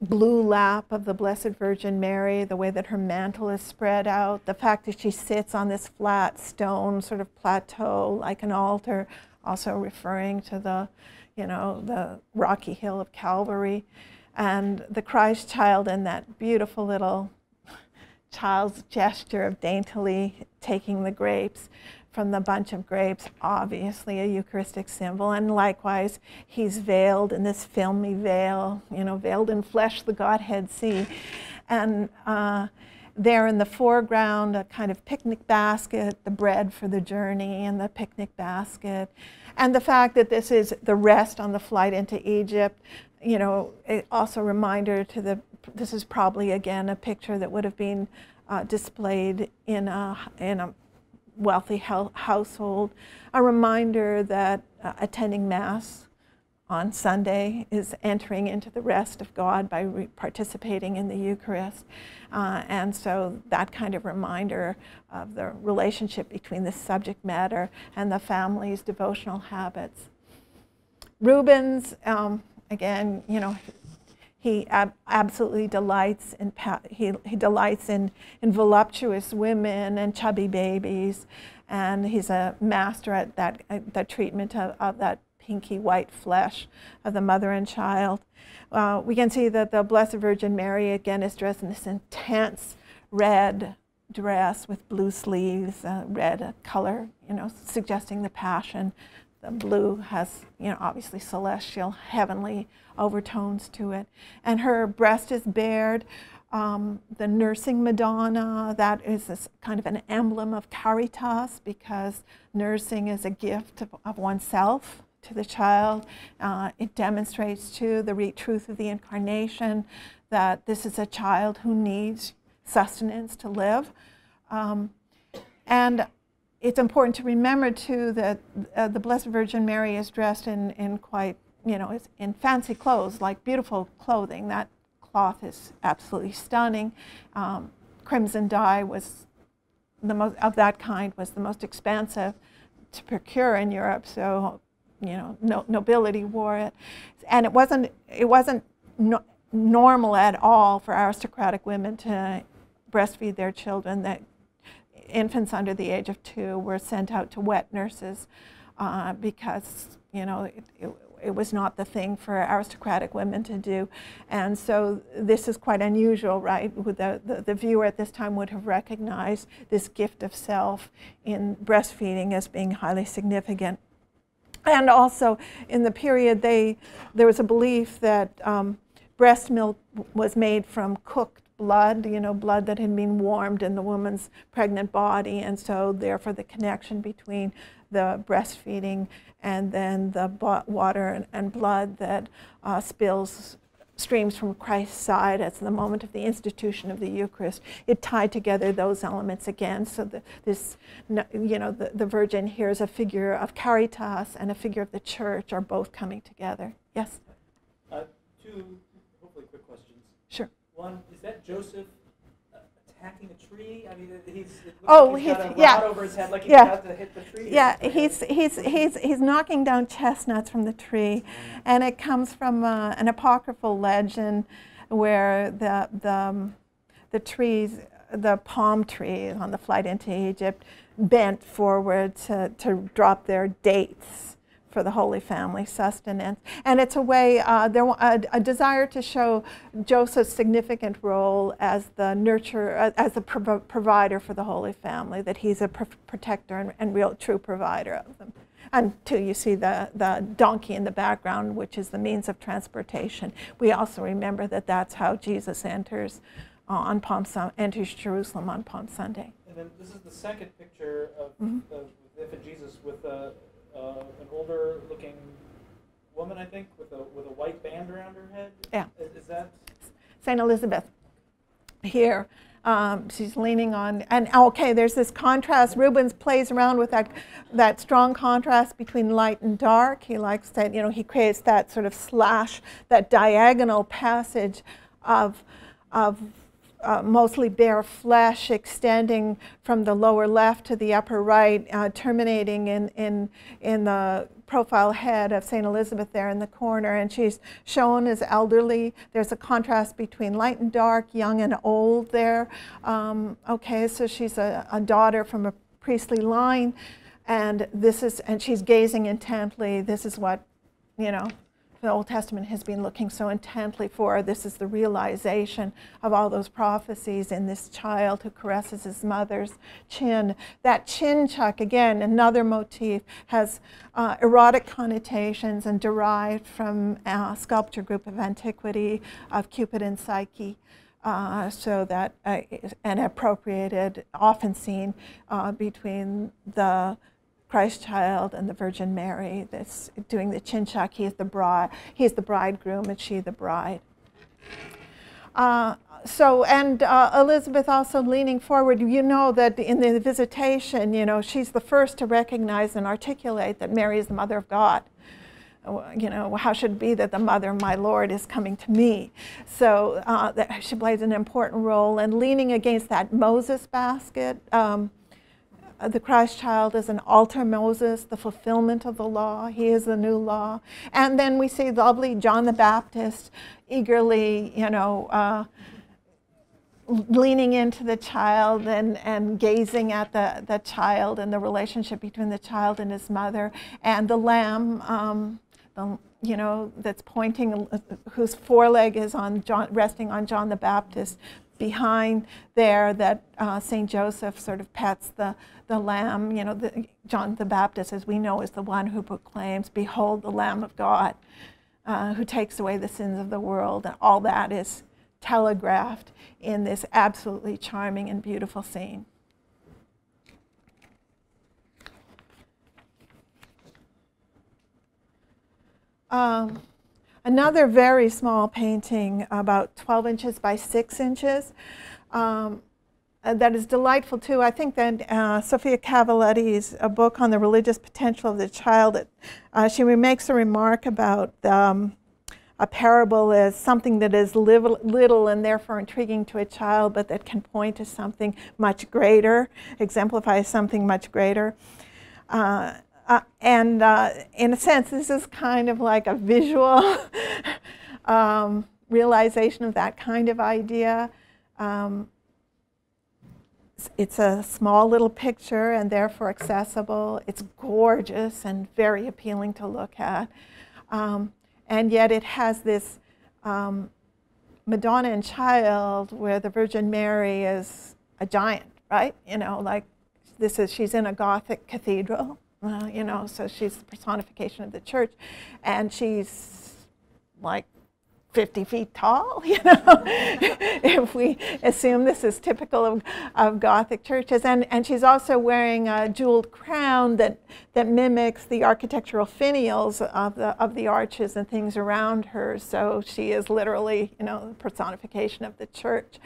blue lap of the Blessed Virgin Mary, the way that her mantle is spread out, the fact that she sits on this flat stone sort of plateau like an altar, also referring to the, you know, the rocky hill of Calvary, and the Christ child in that beautiful little child's gesture of daintily taking the grapes from the bunch of grapes, obviously a Eucharistic symbol. And likewise, he's veiled in this filmy veil, you know, veiled in flesh, the Godhead see. And uh, there in the foreground, a kind of picnic basket, the bread for the journey, and the picnic basket. And the fact that this is the rest on the flight into Egypt, you know, also a reminder to the, this is probably again a picture that would have been uh, displayed in a, in a wealthy household. A reminder that uh, attending Mass on Sunday is entering into the rest of God by participating in the Eucharist. Uh, and so that kind of reminder of the relationship between the subject matter and the family's devotional habits. Rubens, um, again, you know, he ab- absolutely delights in he, he delights in, in voluptuous women and chubby babies, and he's a master at that at the treatment of, of that pinky white flesh of the mother and child. Uh, we can see that the Blessed Virgin Mary again is dressed in this intense red dress with blue sleeves, uh, red color, you know, suggesting the passion. The blue has, you know, obviously celestial, heavenly overtones to it. And her breast is bared. Um, the nursing Madonna, that is kind of an emblem of caritas because nursing is a gift of, of oneself to the child. Uh, it demonstrates, too, the truth of the incarnation that this is a child who needs sustenance to live. Um, and it's important to remember too that uh, the Blessed Virgin Mary is dressed in, in quite, you know, it's in fancy clothes, like beautiful clothing. That cloth is absolutely stunning. Um, crimson dye was the most of that kind was the most expensive to procure in Europe. So, you know, no, nobility wore it, and it wasn't it wasn't no, normal at all for aristocratic women to breastfeed their children. That infants under the age of two were sent out to wet nurses uh, because you know it, it, it, was not the thing for aristocratic women to do, and so this is quite unusual, right? The, the, the viewer at this time would have recognized this gift of self in breastfeeding as being highly significant. And also, in the period, they there was a belief that um, breast milk was made from cooked blood, you know, blood that had been warmed in the woman's pregnant body, and so therefore the connection between the breastfeeding and then the water and, blood that uh, spills streams from Christ's side at the moment of the institution of the Eucharist. It tied together those elements again. So the, this, you know, the, the Virgin here is a figure of caritas and a figure of the Church are both coming together. Yes. Uh, two hopefully quick questions. Sure. One, is that Joseph hacking a tree? I mean, he's, Oh, like he's got he's- a yeah. over his head, like he's Yeah. about to hit the tree. Yeah, he's, he's, he's, he's knocking down chestnuts from the tree. And it comes from uh, an apocryphal legend where the, the, um, the trees, the palm tree on the flight into Egypt, bent forward to, to drop their dates for the Holy Family sustenance. And it's a way, uh, there, a, a desire to show Joseph's significant role as the nurturer, uh, as the prov- provider for the Holy Family, that he's a pr- protector and, and real true provider of them. Until you see the, the donkey in the background, which is the means of transportation. We also remember that that's how Jesus enters uh, on Palm Sun- enters Jerusalem on Palm Sunday. And then this is the second picture of Mhm. the infant Jesus with a, uh, an older looking woman, I think, with a with a white band around her head. Yeah. Is, is that? St. Elizabeth here. Um, she's leaning on, and okay, there's this contrast. Rubens plays around with that, that strong contrast between light and dark. He likes that, you know, he creates that sort of slash, that diagonal passage of, of uh, mostly bare flesh extending from the lower left to the upper right, uh, terminating in, in, in the profile head of St. Elizabeth there in the corner. And she's shown as elderly. There's a contrast between light and dark, young and old there. Um, okay, so she's a, a daughter from a priestly line. And this is, and she's gazing intently. This is what, you know, the Old Testament has been looking so intently for. This is the realization of all those prophecies in this child who caresses his mother's chin. That chin chuck, again, another motif, has uh, erotic connotations and derived from a sculpture group of antiquity of Cupid and Psyche. Uh, so that uh, appropriated, often seen uh, between the Christ child and the Virgin Mary that's doing the chin chuck. He is the bride. He's the bridegroom, and she the bride. Uh, so, and uh, Elizabeth also leaning forward, you know that in the visitation, you know, she's the first to recognize and articulate that Mary is the mother of God. Uh, You know, how should it be that the mother of my Lord is coming to me? So uh, that she plays an important role. And leaning against that Moses basket, um, the Christ child is an alter Moses, the fulfillment of the law. He is the new law. And then we see lovely John the Baptist eagerly, you know, uh, leaning into the child and, and gazing at the, the child and the relationship between the child and his mother. And the lamb, um, the, you know, that's pointing, uh, whose foreleg is on John, resting on John the Baptist, behind there that uh, St. Joseph sort of pets the, the lamb. You know, the, John the Baptist, as we know, is the one who proclaims, Behold the Lamb of God, uh, who takes away the sins of the world. And all that is telegraphed in this absolutely charming and beautiful scene. Um, another very small painting, about 12 inches by 6 inches, um, uh, that is delightful too. I think that uh, Sofia Cavalletti's a book on the religious potential of the child, it, uh, she makes a remark about um, a parable as something that is little, little and therefore intriguing to a child, but that can point to something much greater, exemplify something much greater. Uh, uh, and uh, in a sense, this is kind of like a visual um, realization of that kind of idea. Um, it's- a small little picture and therefore accessible. It's gorgeous and very appealing to look at. Um, and yet it has this um, Madonna and Child where the Virgin Mary is a giant, right? You know, like this is, she's in a Gothic cathedral, uh, you know, so she's the personification of the church. And she's like 50 feet tall, you know, if we assume this is typical of, of Gothic churches. And, and she's also wearing a jeweled crown that, that mimics the architectural finials of the, of the arches and things around her. So she is literally, you know, the personification of the church.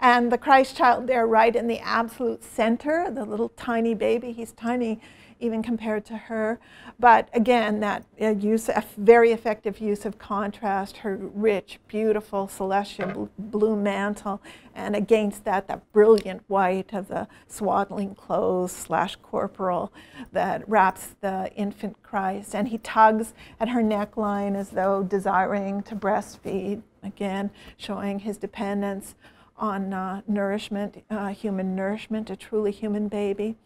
And the Christ child there, right in the absolute center, the little tiny baby, he's tiny even compared to her. But again, that uh, use, a very effective use of contrast, her rich, beautiful celestial blue mantle, and against that, that brilliant white of the swaddling clothes slash corporal that wraps the infant Christ. And he tugs at her neckline as though desiring to breastfeed, again, showing his dependence on uh, nourishment, uh, human nourishment, a truly human baby.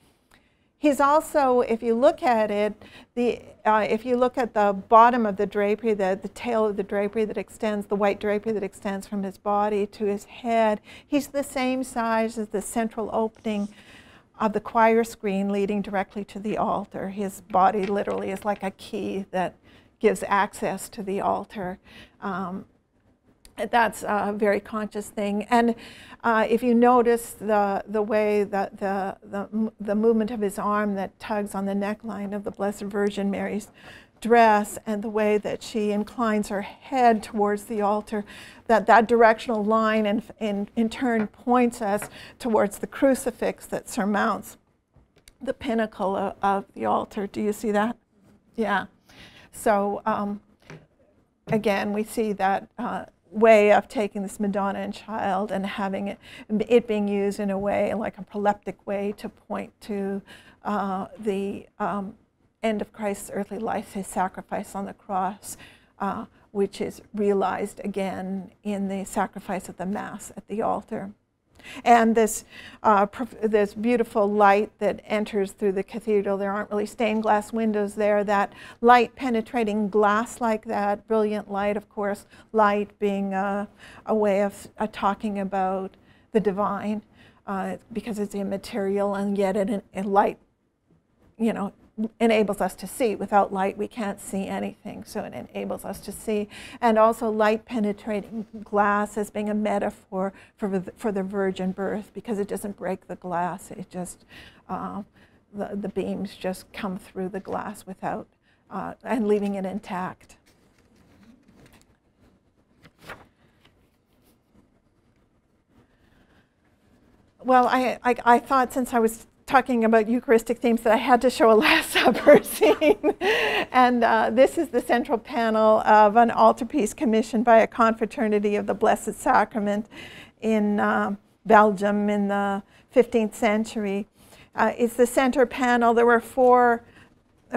He's also, if you look at it, the, uh, if you look at the bottom of the drapery, the, the tail of the drapery that extends, the white drapery that extends from his body to his head, he's the same size as the central opening of the choir screen leading directly to the altar. His body literally is like a key that gives access to the altar. Um, that's a very conscious thing. And uh, if you notice the, the way that the, the, the movement of his arm that tugs on the neckline of the Blessed Virgin Mary's dress and the way that she inclines her head towards the altar, that that directional line in, in, in turn points us towards the crucifix that surmounts the pinnacle of, of the altar. Do you see that? Yeah. So um, again, we see that uh, way of taking this Madonna and Child and having it, it being used in a way, like a proleptic way, to point to uh, the um, end of Christ's earthly life, his sacrifice on the cross, uh, which is realized again in the sacrifice of the Mass at the altar. And this, uh, this beautiful light that enters through the cathedral, there aren't really stained glass windows there. That light penetrating glass like that, brilliant light, of course, light being a, a way of uh, talking about the divine uh, because it's immaterial and yet it, it light, you know, enables us to see. Without light, we can't see anything, so it enables us to see. And also light penetrating glass as being a metaphor for the, for the virgin birth because it doesn't break the glass. It just, uh, the, the beams just come through the glass without, uh, and leaving it intact. Well, I, I, I thought since I was talking about Eucharistic themes that I had to show a Last Supper scene. and uh, this is the central panel of an altarpiece commissioned by a confraternity of the Blessed Sacrament in uh, Belgium in the 15th century. Uh, it's the center panel. There were four,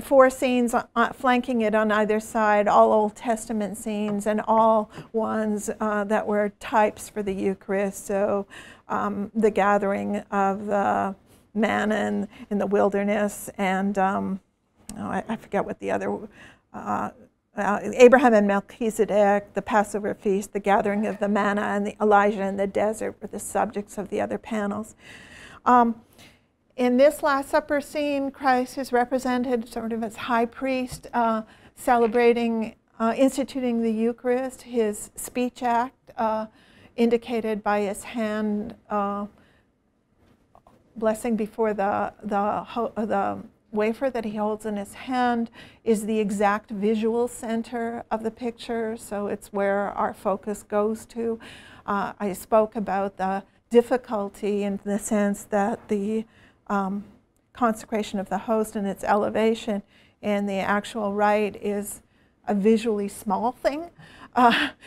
four scenes uh, flanking it on either side, all Old Testament scenes and all ones uh, that were types for the Eucharist. So um, the gathering of the manna in, in the wilderness, and um, oh, I, I, forget what the other, uh, uh, Abraham and Melchizedek, the Passover feast, the gathering of the manna, and the Elijah in the desert were the subjects of the other panels. Um, in this Last Supper scene, Christ is represented sort of as high priest, uh, celebrating, uh, instituting the Eucharist, his speech act, uh, indicated by his hand uh, blessing before the, the, the wafer that he holds in his hand is the exact visual center of the picture, so it's where our focus goes to. Uh, I spoke about the difficulty in the sense that the um, consecration of the host and its elevation in the actual rite is a visually small thing. Uh,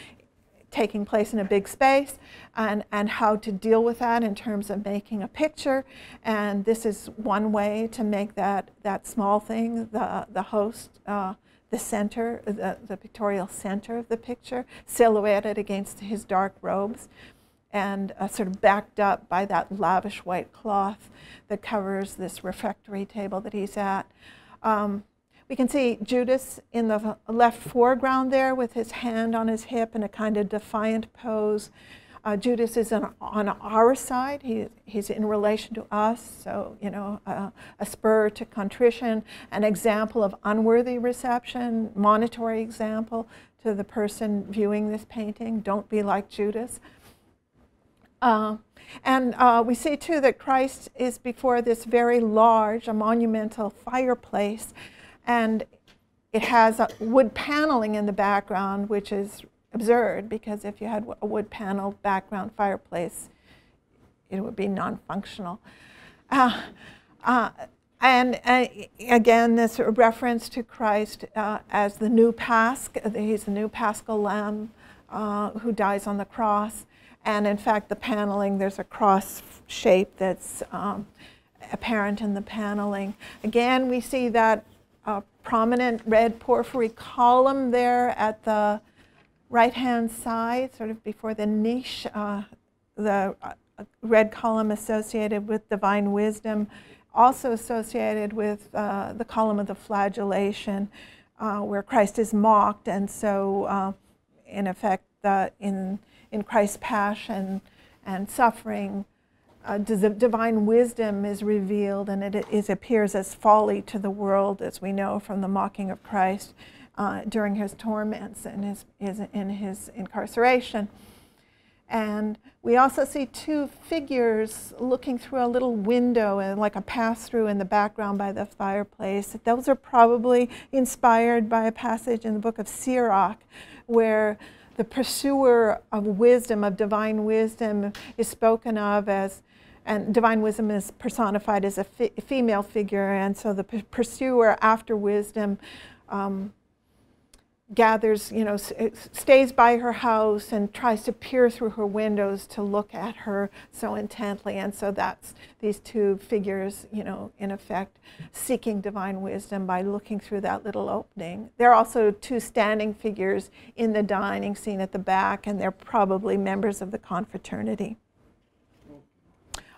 taking place in a big space and, and how to deal with that in terms of making a picture. And this is one way to make that, that small thing, the, the host, uh, the center, the, the pictorial center of the picture, silhouetted against his dark robes and uh, sort of backed up by that lavish white cloth that covers this refectory table that he's at. Um, we can see Judas in the left foreground there with his hand on his hip in a kind of defiant pose. Uh, Judas is on, on, our side. He, he's in relation to us, so, you know, uh, a spur to contrition, an example of unworthy reception, monitory example to the person viewing this painting. Don't be like Judas. Uh, and uh, we see too that Christ is before this very large, a monumental fireplace and it has wood paneling in the background, which is absurd because if you had a wood panel background fireplace, it would be non-functional. Uh, uh, And uh, again, this reference to Christ uh, as the new Pasch, he's the new paschal lamb uh, who dies on the cross. And in fact, the paneling, there's a cross shape that's um, apparent in the paneling. Again, we see that uh, prominent red porphyry column there at the right-hand side, sort of before the niche, uh, the uh, red column associated with divine wisdom, also associated with uh, the column of the flagellation, uh, where Christ is mocked, and so uh, in effect, in in Christ's passion and suffering, uh, divine wisdom is revealed and it is, appears as folly to the world, as we know from the mocking of Christ uh, during his torments and his, his, in his incarceration. And we also see two figures looking through a little window and like a pass through in the background by the fireplace. Those are probably inspired by a passage in the book of Sirach where the pursuer of wisdom, of divine wisdom, is spoken of as and divine wisdom is personified as a female figure, and so the pursuer after wisdom um, gathers, you know, stays by her house and tries to peer through her windows to look at her so intently. And so that's these two figures, you know, in effect, seeking divine wisdom by looking through that little opening. There are also two standing figures in the dining scene at the back, and they're probably members of the confraternity.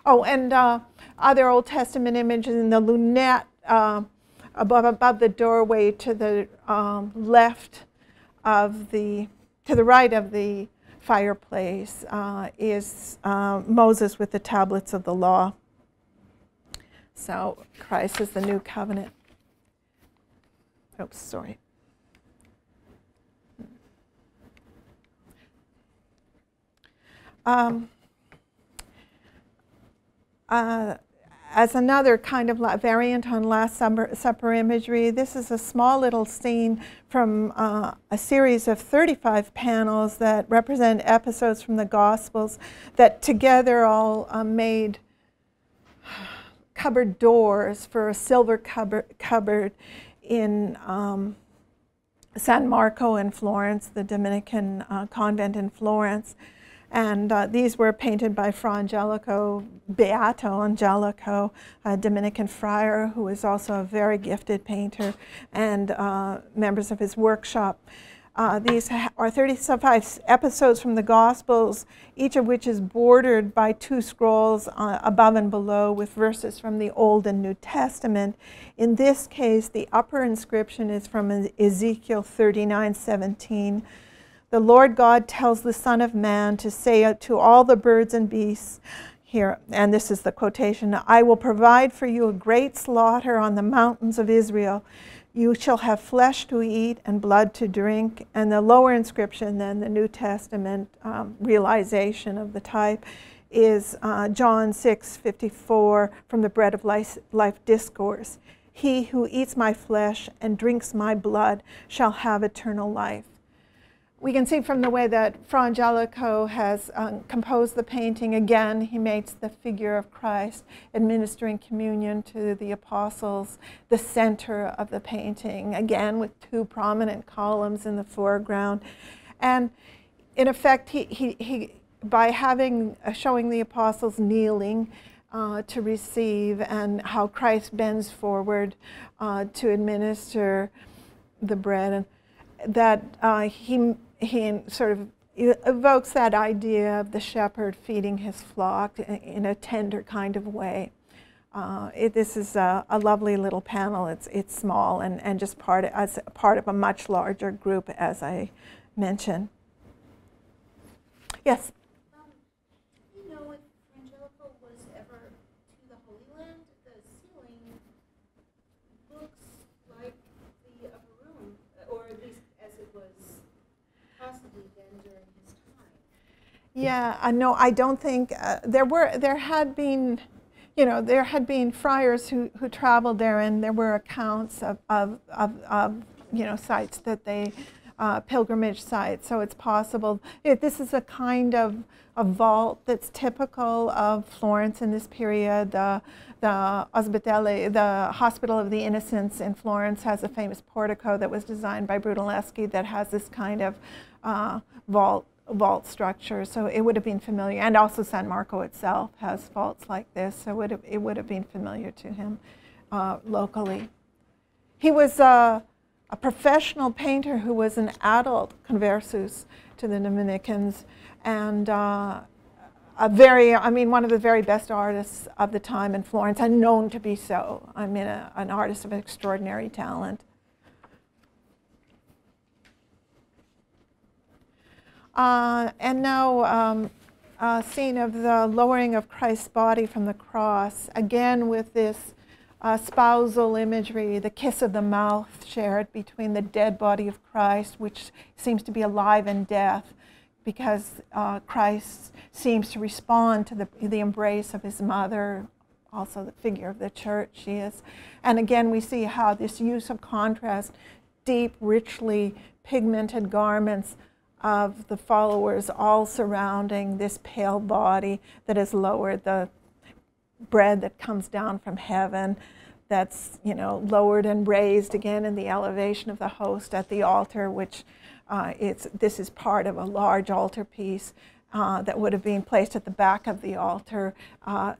Oh, and uh, other Old Testament images in the lunette uh, above, above the doorway to the um, left of the, to the right of the fireplace uh, is uh, Moses with the tablets of the law. So Christ is the new covenant. Oops, sorry. Um, uh, as another kind of variant on Last Supper, Supper, imagery, this is a small little scene from uh, a series of 35 panels that represent episodes from the Gospels that together all uh, made cupboard doors for a silver cupboard, cupboard in um, San Marco in Florence, the Dominican uh, convent in Florence. And uh, these were painted by Fra Angelico, Beato Angelico, a Dominican friar who is also a very gifted painter, and uh, members of his workshop. Uh, these are 35 episodes from the Gospels, each of which is bordered by two scrolls uh, above and below with verses from the Old and New Testament. In this case, the upper inscription is from Ezekiel 39 17 the Lord God tells the Son of Man to say to all the birds and beasts, here, and this is the quotation I will provide for you a great slaughter on the mountains of Israel. You shall have flesh to eat and blood to drink. And the lower inscription, then the New Testament um, realization of the type, is uh, John 6 54 from the Bread of Life, Life Discourse. He who eats my flesh and drinks my blood shall have eternal life we can see from the way that Fra Angelico has um, composed the painting, again, he makes the figure of Christ administering communion to the apostles the center of the painting, again, with two prominent columns in the foreground. And in effect, he, he, he by having, uh, showing the apostles kneeling, uh, to receive and how Christ bends forward uh, to administer the bread, and that uh, he he sort of evokes that idea of the shepherd feeding his flock in a tender kind of way. Uh, it, this is a, a, lovely little panel. It's, it's small and, and just part of, as part of a much larger group, as I mentioned. Yes? Yeah, uh, no, I don't think uh, there were. There had been, you know, there had been friars who who traveled there, and there were accounts of of of, of you know sites that they uh, pilgrimage sites. So it's possible. It, this is a kind of a vault that's typical of Florence in this period. The, the Ospedale, the Hospital of the Innocents in Florence has a famous portico that was designed by Brunelleschi that has this kind of uh, vault vault structure, so it would have been familiar. And also San Marco itself has vaults like this, so it would have, it would have been familiar to him uh, locally. He was uh, a professional painter who was an adult conversus to the Dominicans and uh, a very, I mean, one of the very best artists of the time in Florence and known to be so. I mean, a, an artist of extraordinary talent. Uh, and now, um, scene of the lowering of Christ's body from the cross, again with this uh, spousal imagery, the kiss of the mouth shared between the dead body of Christ, which seems to be alive in death, because uh, Christ seems to respond to the, the embrace of his mother, also the figure of the church she is. And again, we see how this use of contrast, deep, richly pigmented garments, of the followers all surrounding this pale body that is lowered, the bread that comes down from heaven that's you know lowered and raised again in the elevation of the host at the altar which uh, it's this is part of a large altarpiece uh, that would have been placed at the back of the altar uh,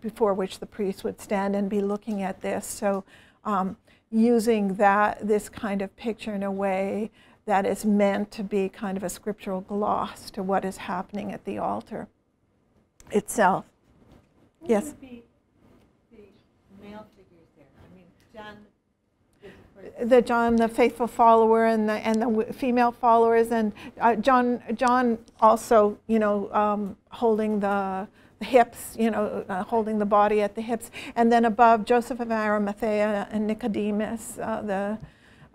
before which the priest would stand and be looking at this. So um, using that this kind of picture in a way that is meant to be kind of a scriptural gloss to what is happening at the altar itself. Who Yes. the male figures there? I mean, John is, of course, The John, the faithful follower, and the and the female followers, and uh, John, John also, you know, um, holding the, the hips, you know, uh, holding the body at the hips, and then above Joseph of Arimathea and Nicodemus, uh, the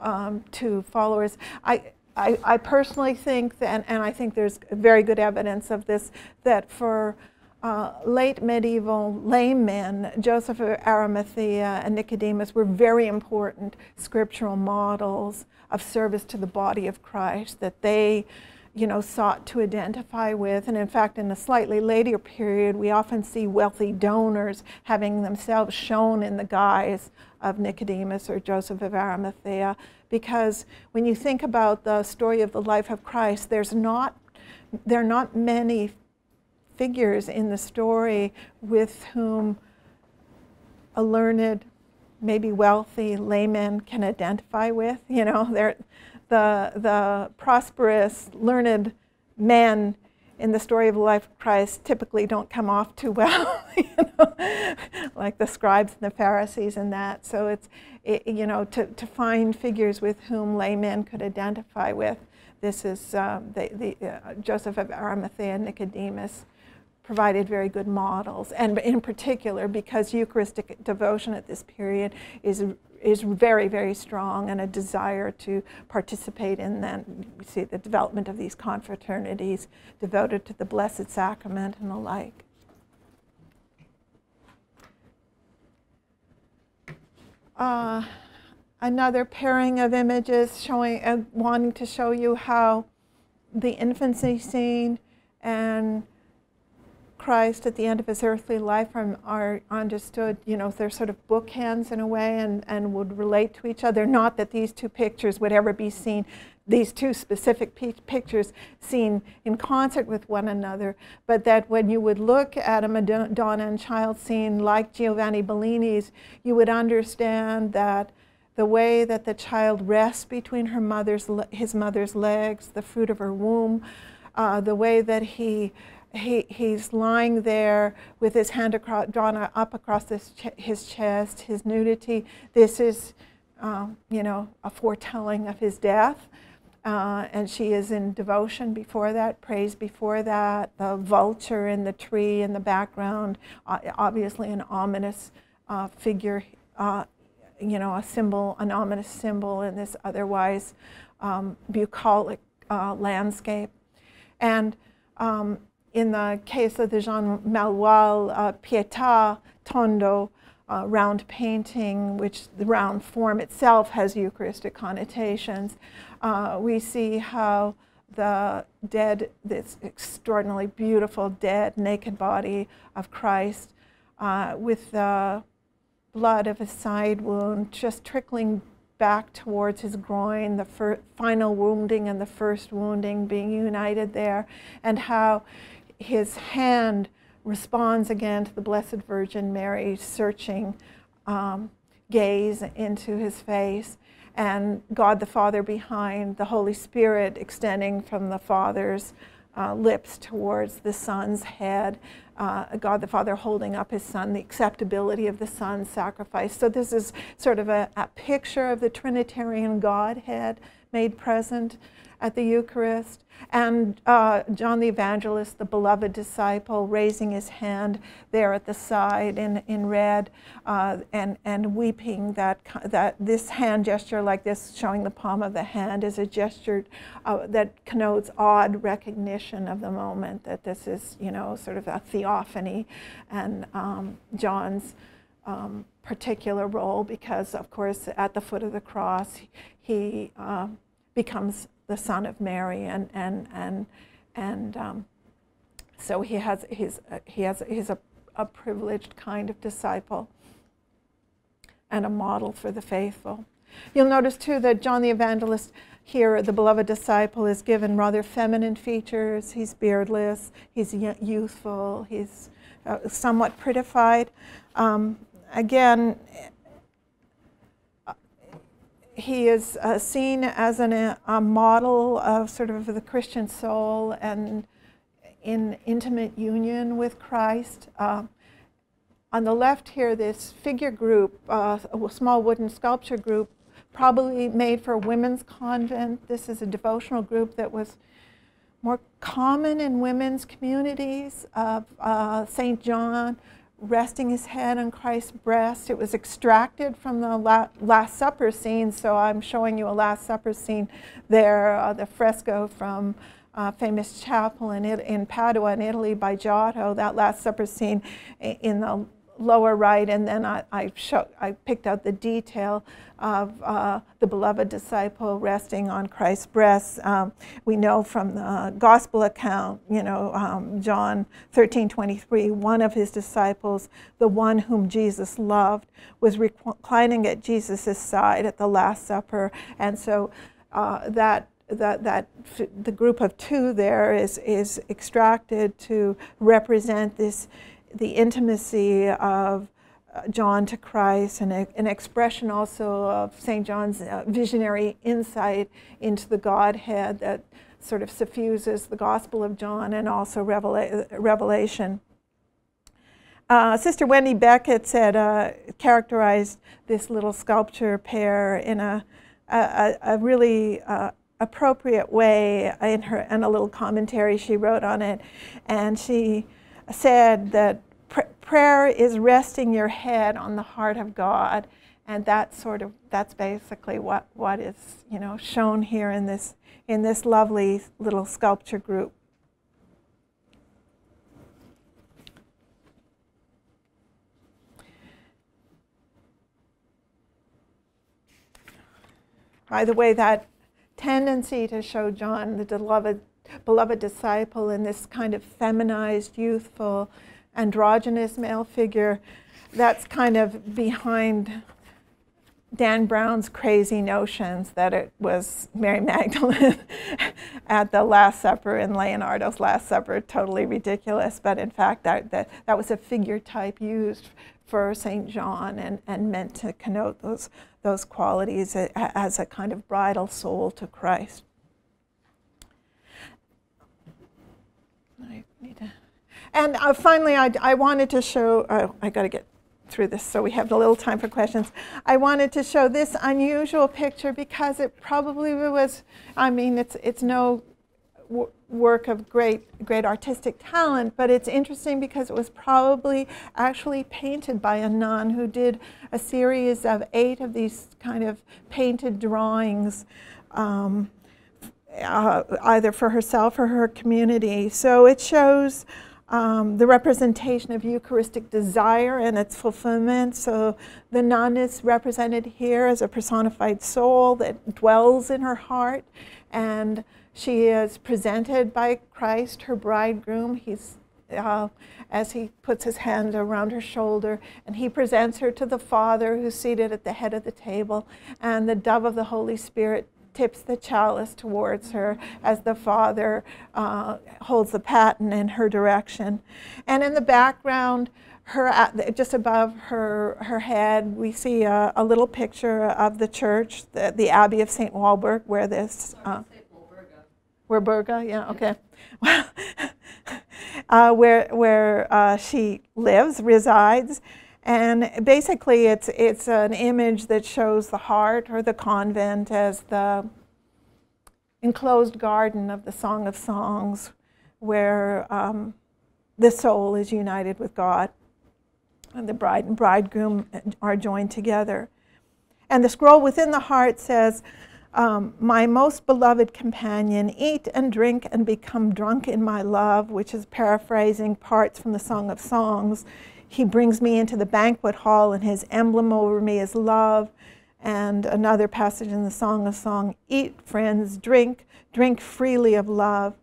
um, two followers. I, I, I personally think, that, and, and I think there's very good evidence of this, that for uh, late medieval laymen, Joseph of Arimathea and Nicodemus were very important scriptural models of service to the body of Christ that they, you know, sought to identify with. And in fact, in a slightly later period, we often see wealthy donors having themselves shown in the guise of Nicodemus or Joseph of Arimathea, because when you think about the story of the life of Christ, there's not there are not many figures in the story with whom a learned, maybe wealthy layman can identify with. You know, they're, the, the prosperous, learned men in the story of the life of Christ typically don't come off too well, you know, like the scribes and the Pharisees and that. So it's, it, you know, to, to find figures with whom laymen could identify with. This is um, the, the, uh, Joseph of Arimathea and Nicodemus provided very good models. And in particular, because Eucharistic devotion at this period is, is very, very strong and a desire to participate in that, we see the development of these confraternities devoted to the Blessed Sacrament and the like. Uh, another pairing of images showing, uh, wanting to show you how the infancy scene and Christ at the end of his earthly life are, are, understood, you know, they're sort of bookends in a way and, and would relate to each other. Not that these two pictures would ever be seen, these two specific pictures seen in concert with one another, but that when you would look at a Madonna and Child scene like Giovanni Bellini's, you would understand that the way that the child rests between her mother's, his mother's legs, the fruit of her womb, uh, the way that he he, he's lying there with his hand across, drawn up across his, ch his chest, his nudity. This is, um, you know, a foretelling of his death. Uh, and she is in devotion before that, praise before that. The vulture in the tree in the background, uh, obviously an ominous uh, figure, uh, you know, a symbol, an ominous symbol in this otherwise um, bucolic uh, landscape. And um, in the case of the Jean Malouel uh, Pietà Tondo, uh, round painting, which the round form itself has Eucharistic connotations. Uh, we see how the dead, this extraordinarily beautiful dead, naked body of Christ uh, with the blood of a side wound just trickling back towards his groin, the final wounding and the first wounding being united there, and how his hand responds again to the Blessed Virgin Mary's searching um, gaze into his face, and God the Father behind, the Holy Spirit extending from the Father's uh, lips towards the Son's head, uh, God the Father holding up his Son, the acceptability of the Son's sacrifice. So, this is sort of a, a picture of the Trinitarian Godhead made present at the Eucharist, and uh, John the Evangelist, the beloved disciple, raising his hand there at the side in, in red uh, and, and weeping. That, that this hand gesture, like this, showing the palm of the hand, is a gesture uh, that connotes odd recognition of the moment, that this is, you know, sort of a theophany. And um, John's um, particular role, because, of course, at the foot of the cross, he uh, becomes the son of Mary, and and and and um, so he has he's uh, he has he's a, a privileged kind of disciple and a model for the faithful. You'll notice too that John the Evangelist here, the beloved disciple, is given rather feminine features. He's beardless, he's youthful, he's uh, somewhat prettified. Um, again, he is uh, seen as an, a model of sort of the Christian soul and in intimate union with Christ. Uh, on the left here, this figure group, uh, a small wooden sculpture group, probably made for a women's convent. This is a devotional group that was more common in women's communities of uh, St. John, resting his head on Christ's breast. It was extracted from the Last Supper scene, so I'm showing you a Last Supper scene there, uh, the fresco from uh, famous chapel in, in Padua in Italy by Giotto, that Last Supper scene in the lower right, and then I, I, show, I picked out the detail of uh, the beloved disciple resting on Christ's breast. Um, we know from the gospel account, you know, um, John 13, 23, one of his disciples, the one whom Jesus loved, was reclining at Jesus' side at the Last Supper. And so uh, that that, that the group of two there is, is extracted to represent this the intimacy of uh, John to Christ and an expression also of St. John's uh, visionary insight into the Godhead that sort of suffuses the Gospel of John and also Revela Revelation. Uh, Sister Wendy Beckett said, uh, characterized this little sculpture pair in a, a, a really uh, appropriate way in her in a little commentary she wrote on it, and she said that pr prayer is resting your head on the heart of God, and that's sort of that's basically what what is you know shown here in this in this lovely little sculpture group. By the way, that tendency to show John, the beloved, beloved disciple, in this kind of feminized, youthful, androgynous male figure that's kind of behind Dan Brown's crazy notions that it was Mary Magdalene at the Last Supper and Leonardo's Last Supper, totally ridiculous. But in fact, that, that, that was a figure type used for St. John and, and meant to connote those, those qualities as a kind of bridal soul to Christ. To. And uh, finally, I, I, wanted to show, oh, I got to get through this so we have a little time for questions. I wanted to show this unusual picture because it probably was, I mean, it's, it's no work of great, great artistic talent, but it's interesting because it was probably actually painted by a nun who did a series of eight of these kind of painted drawings. Um, uh, either for herself or her community. So it shows um, the representation of Eucharistic desire and its fulfillment. So the nun is represented here as a personified soul that dwells in her heart, and she is presented by Christ, her bridegroom. He's uh, as he puts his hand around her shoulder, and he presents her to the Father who's seated at the head of the table, and the dove of the Holy Spirit tips the chalice towards her as the Father uh, holds the paten in her direction. And in the background, her just above her her head, we see a, a little picture of the church, the, the Abbey of St. Walburg, where this. Uh, where Berga, yeah, okay. uh, where where uh, she lives, resides, and basically it's it's an image that shows the heart or the convent as the enclosed garden of the Song of Songs, where um, the soul is united with God, and the bride and bridegroom are joined together. And the scroll within the heart says um, my most beloved companion, eat and drink and become drunk in my love, which is paraphrasing parts from the Song of Songs. He brings me into the banquet hall, and his emblem over me is love. And another passage in the Song of Song eat, friends, drink, drink freely of love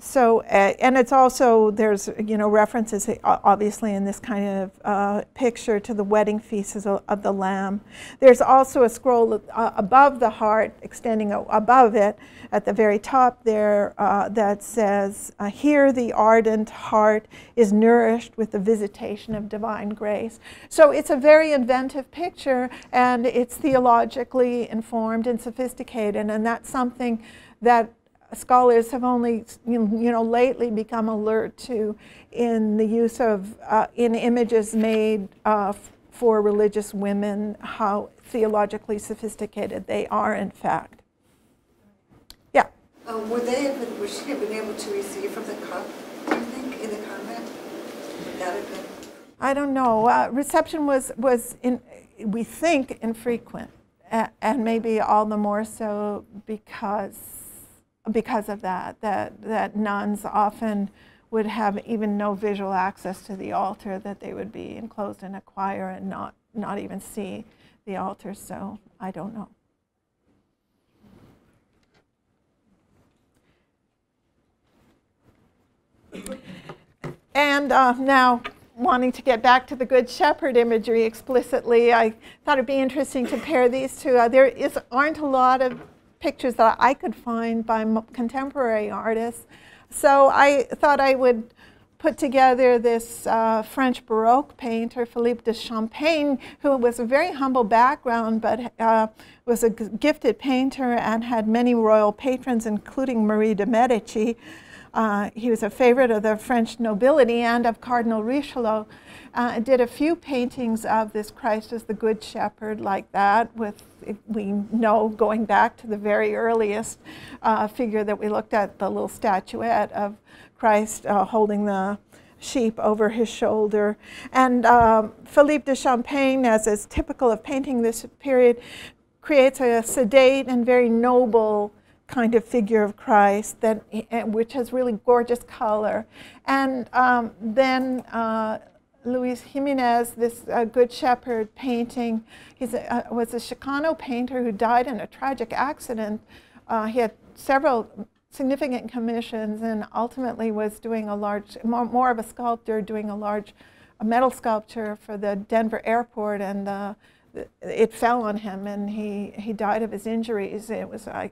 so, and it's also, there's, you know, references obviously in this kind of uh, picture to the wedding feast of, of, the Lamb. There's also a scroll uh, above the heart, extending above it at the very top there, uh, that says, uh, Here the ardent heart is nourished with the visitation of divine grace. So it's a very inventive picture and it's theologically informed and sophisticated, and that's something that scholars have only you know lately become alert to in the use of uh, in images made uh, for religious women how theologically sophisticated they are in fact. Yeah. Um, would they have been, would she have been able to receive from the cup do you think in the convent? Would that have been? I don't know. Uh, reception was was in we think infrequent and maybe all the more so because because of that, that, that nuns often would have even no visual access to the altar, that they would be enclosed in a choir and not, not even see the altar. So I don't know. And uh, now, wanting to get back to the Good Shepherd imagery explicitly, I thought it'd be interesting to pair these two. Uh, there is, aren't a lot of pictures that I could find by contemporary artists. So I thought I would put together this uh, French Baroque painter, Philippe de Champaigne, who was a very humble background, but uh, was a gifted painter and had many royal patrons, including Marie de Medici. Uh, he was a favorite of the French nobility and of Cardinal Richelieu. Uh, did a few paintings of this Christ as the Good Shepherd like that with we know going back to the very earliest uh, figure that we looked at, the little statuette of Christ uh, holding the sheep over his shoulder. And um, Philippe de Champaigne, as is typical of painting this period, creates a sedate and very noble kind of figure of Christ that eh, which has really gorgeous color. And um, then uh, Luis Jimenez, this uh, Good Shepherd painting. He uh, was a Chicano painter who died in a tragic accident. Uh, he had several significant commissions and ultimately was doing a large, more, more of a sculptor, doing a large a metal sculpture for the Denver airport and uh, it fell on him and he, he died of his injuries. It was a,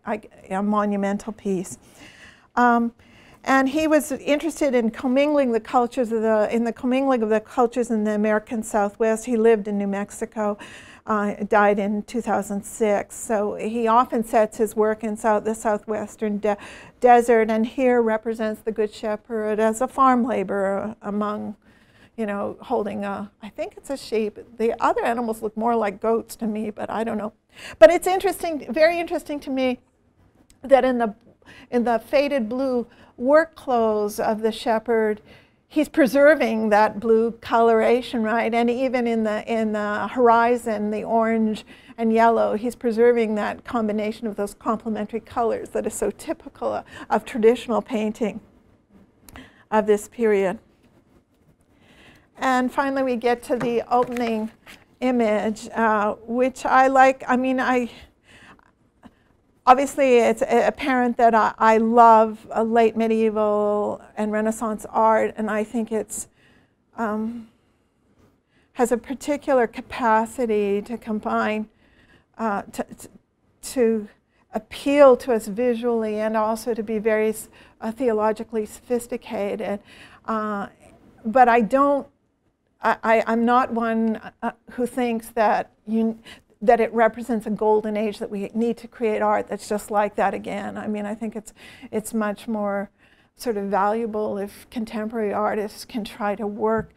a monumental piece. Um, and he was interested in commingling the cultures of the, in the commingling of the cultures in the American Southwest. He lived in New Mexico, uh, died in 2006. So he often sets his work in south, the southwestern de desert, and here represents the Good Shepherd as a farm laborer among, you know, holding a, I think it's a sheep. The other animals look more like goats to me, but I don't know. But it's interesting, very interesting to me that in the in the faded blue work clothes of the shepherd, he's preserving that blue coloration, right? And even in the, in the horizon, the orange and yellow, he's preserving that combination of those complementary colors that is so typical of, traditional painting of this period. and finally, we get to the opening image, uh, which I like. I mean, I obviously it's apparent that I, I love late medieval and Renaissance art, and I think it's um, has a particular capacity to combine uh, to, to appeal to us visually and also to be very uh, theologically sophisticated. Uh, but I don't, I, am not one uh, who thinks that, you, that it represents a golden age that we need to create art that's just like that again. I mean, I think it's, it's much more sort of valuable if contemporary artists can try to work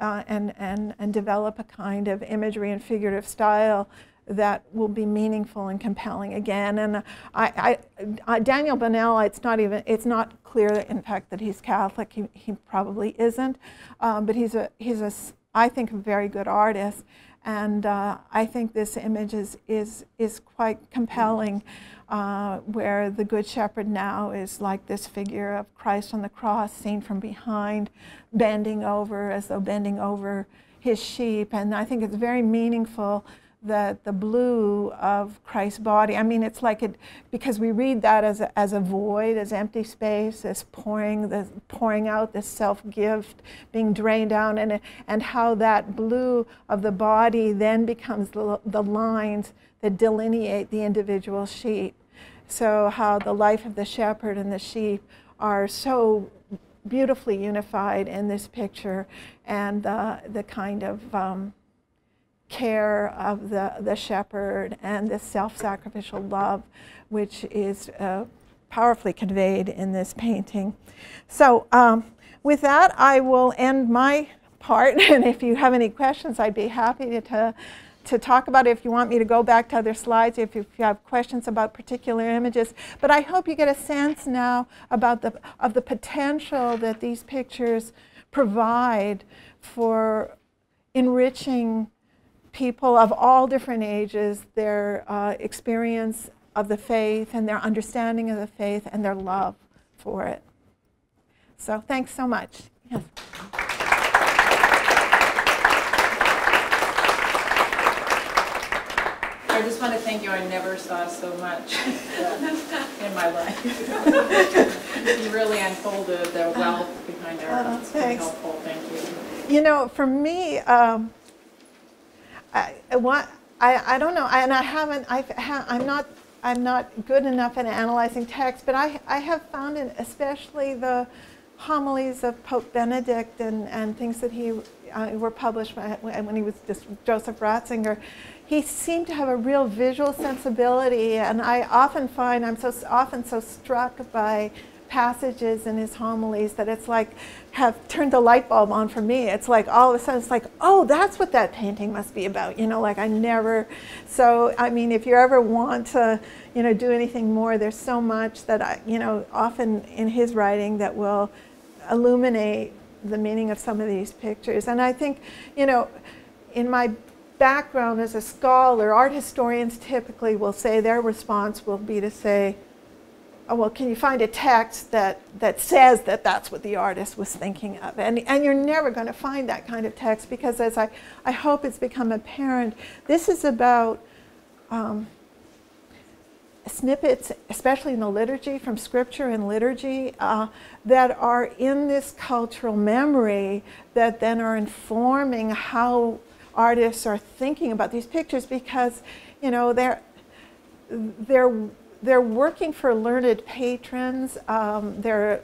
uh, and, and, and develop a kind of imagery and figurative style that will be meaningful and compelling again. And I, I, I, Daniel Bonnell, it's not even, it's not clear, in fact, that he's Catholic. He, he probably isn't, um, but he's a, he's a, I think, a very good artist. And uh, I think this image is, is, is quite compelling, uh, where the Good Shepherd now is like this figure of Christ on the cross, seen from behind, bending over as though bending over his sheep. And I think it's very meaningful the, the blue of Christ's body. I mean, it's like it, because we read that as a, as a void, as empty space, as pouring, the, pouring out this self-gift, being drained down, and, and how that blue of the body then becomes the, the lines that delineate the individual sheep. So how the life of the shepherd and the sheep are so beautifully unified in this picture, and the, the kind of um, care of the, the shepherd and this self-sacrificial love which is uh, powerfully conveyed in this painting. So um, with that, I will end my part, and if you have any questions, I'd be happy to, to, to talk about it if you want me to go back to other slides, if you, if you have questions about particular images. But I hope you get a sense now about the, of the potential that these pictures provide for enriching people of all different ages, their uh, experience of the faith and their understanding of the faith and their love for it. So thanks so much. Yes. I just want to thank you. I never saw so much in my life. you really unfolded the wealth behind our uh, It's helpful. Thank you. You know, for me, um, I, what, I, I don't know, and I haven't, I've ha, I'm not, I'm not good enough at analyzing text, but I, I have found it, especially the homilies of Pope Benedict and, and things that he uh, were published when he was just Joseph Ratzinger, he seemed to have a real visual sensibility, and I often find I'm so often so struck by passages in his homilies that it's like have turned the light bulb on for me. It's like all of a sudden it's like, oh, that's what that painting must be about. You know, like I never. So I mean, if you ever want to, you know, do anything more, there's so much that I, you know, often in his writing that will illuminate the meaning of some of these pictures. And I think, you know, in my background as a scholar, art historians typically will say their response will be to say, oh, well, can you find a text that, that says that that's what the artist was thinking of? And, and you're never going to find that kind of text because, as I, I hope it's become apparent, this is about um, snippets, especially in the liturgy, from scripture and liturgy, uh, that are in this cultural memory that then are informing how artists are thinking about these pictures because, you know, they're, they're they're working for learned patrons. Um, they're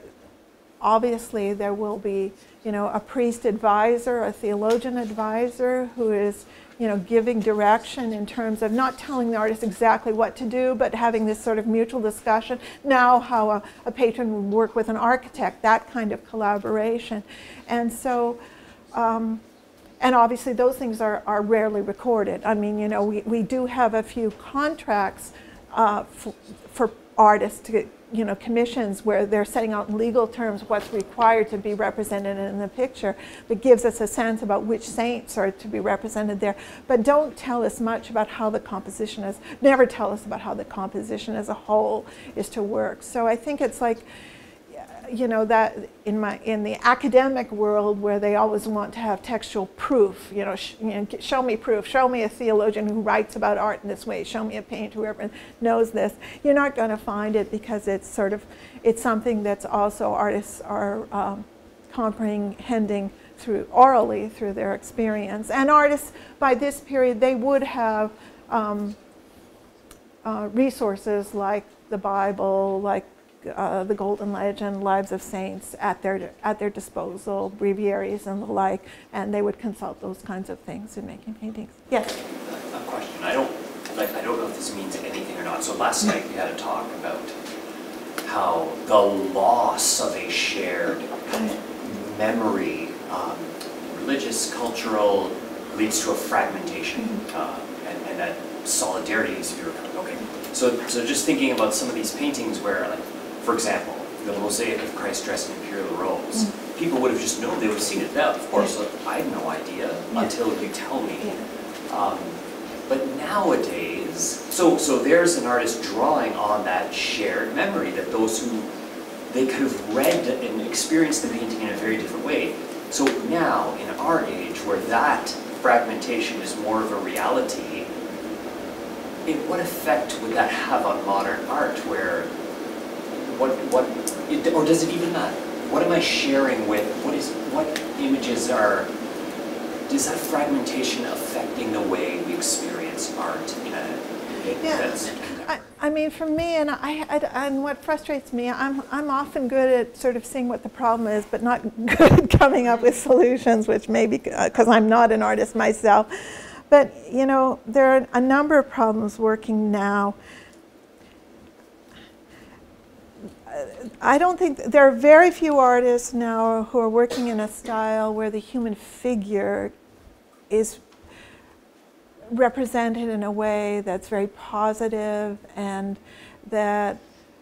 obviously there will be, you know, a priest advisor, a theologian advisor who is, you know, giving direction in terms of not telling the artist exactly what to do, but having this sort of mutual discussion. Now, how a, a patron would work with an architect, that kind of collaboration, and so. Um, and obviously those things are, are rarely recorded. I mean, you know, we, we do have a few contracts uh, for artists to you know, commissions where they're setting out in legal terms what's required to be represented in the picture, but gives us a sense about which saints are to be represented there. But don't tell us much about how the composition is, never tell us about how the composition as a whole is to work. So I think it's like, you know that in my in the academic world where they always want to have textual proof you know, sh- you know show me proof show me a theologian who writes about art in this way show me a painter whoever knows this you're not going to find it because it's sort of it's something that's also artists are um, comprehending through orally through their experience. And artists by this period they would have um, uh, resources like the bible like uh, the Golden Legend, Lives of Saints at their at their disposal, breviaries and the like, and they would consult those kinds of things in making paintings. Yes. a question. I don't, like, I don't know if this means anything or not. So last night we had a talk about how the loss of a shared memory, um, religious, cultural, leads to a fragmentation, uh, and, and that solidarity is if you were okay. So, so just thinking about some of these paintings where, like, for example, the mosaic of Christ dressed in imperial robes, people would have just known, they would have seen it. Now, of course, like, I had no idea Yeah. until you tell me. Um, but nowadays, so so there's an artist drawing on that shared memory that those who they could have read and experienced the painting in a very different way. So now, in our age, where that fragmentation is more of a reality, it, what effect would that have on modern art? Where what what it, or does it even matter? What am I sharing with? What is what images are? does that fragmentation affecting the way we experience art in a Yeah. I, I mean, for me, and I, I- and what frustrates me, I'm, I'm often good at sort of seeing what the problem is, but not good at coming up with solutions, which maybe because uh, I'm not an artist myself. But you know, there are a number of problems working now. I don't think there are very few artists now who are working in a style where the human figure is represented in a way that's very positive and that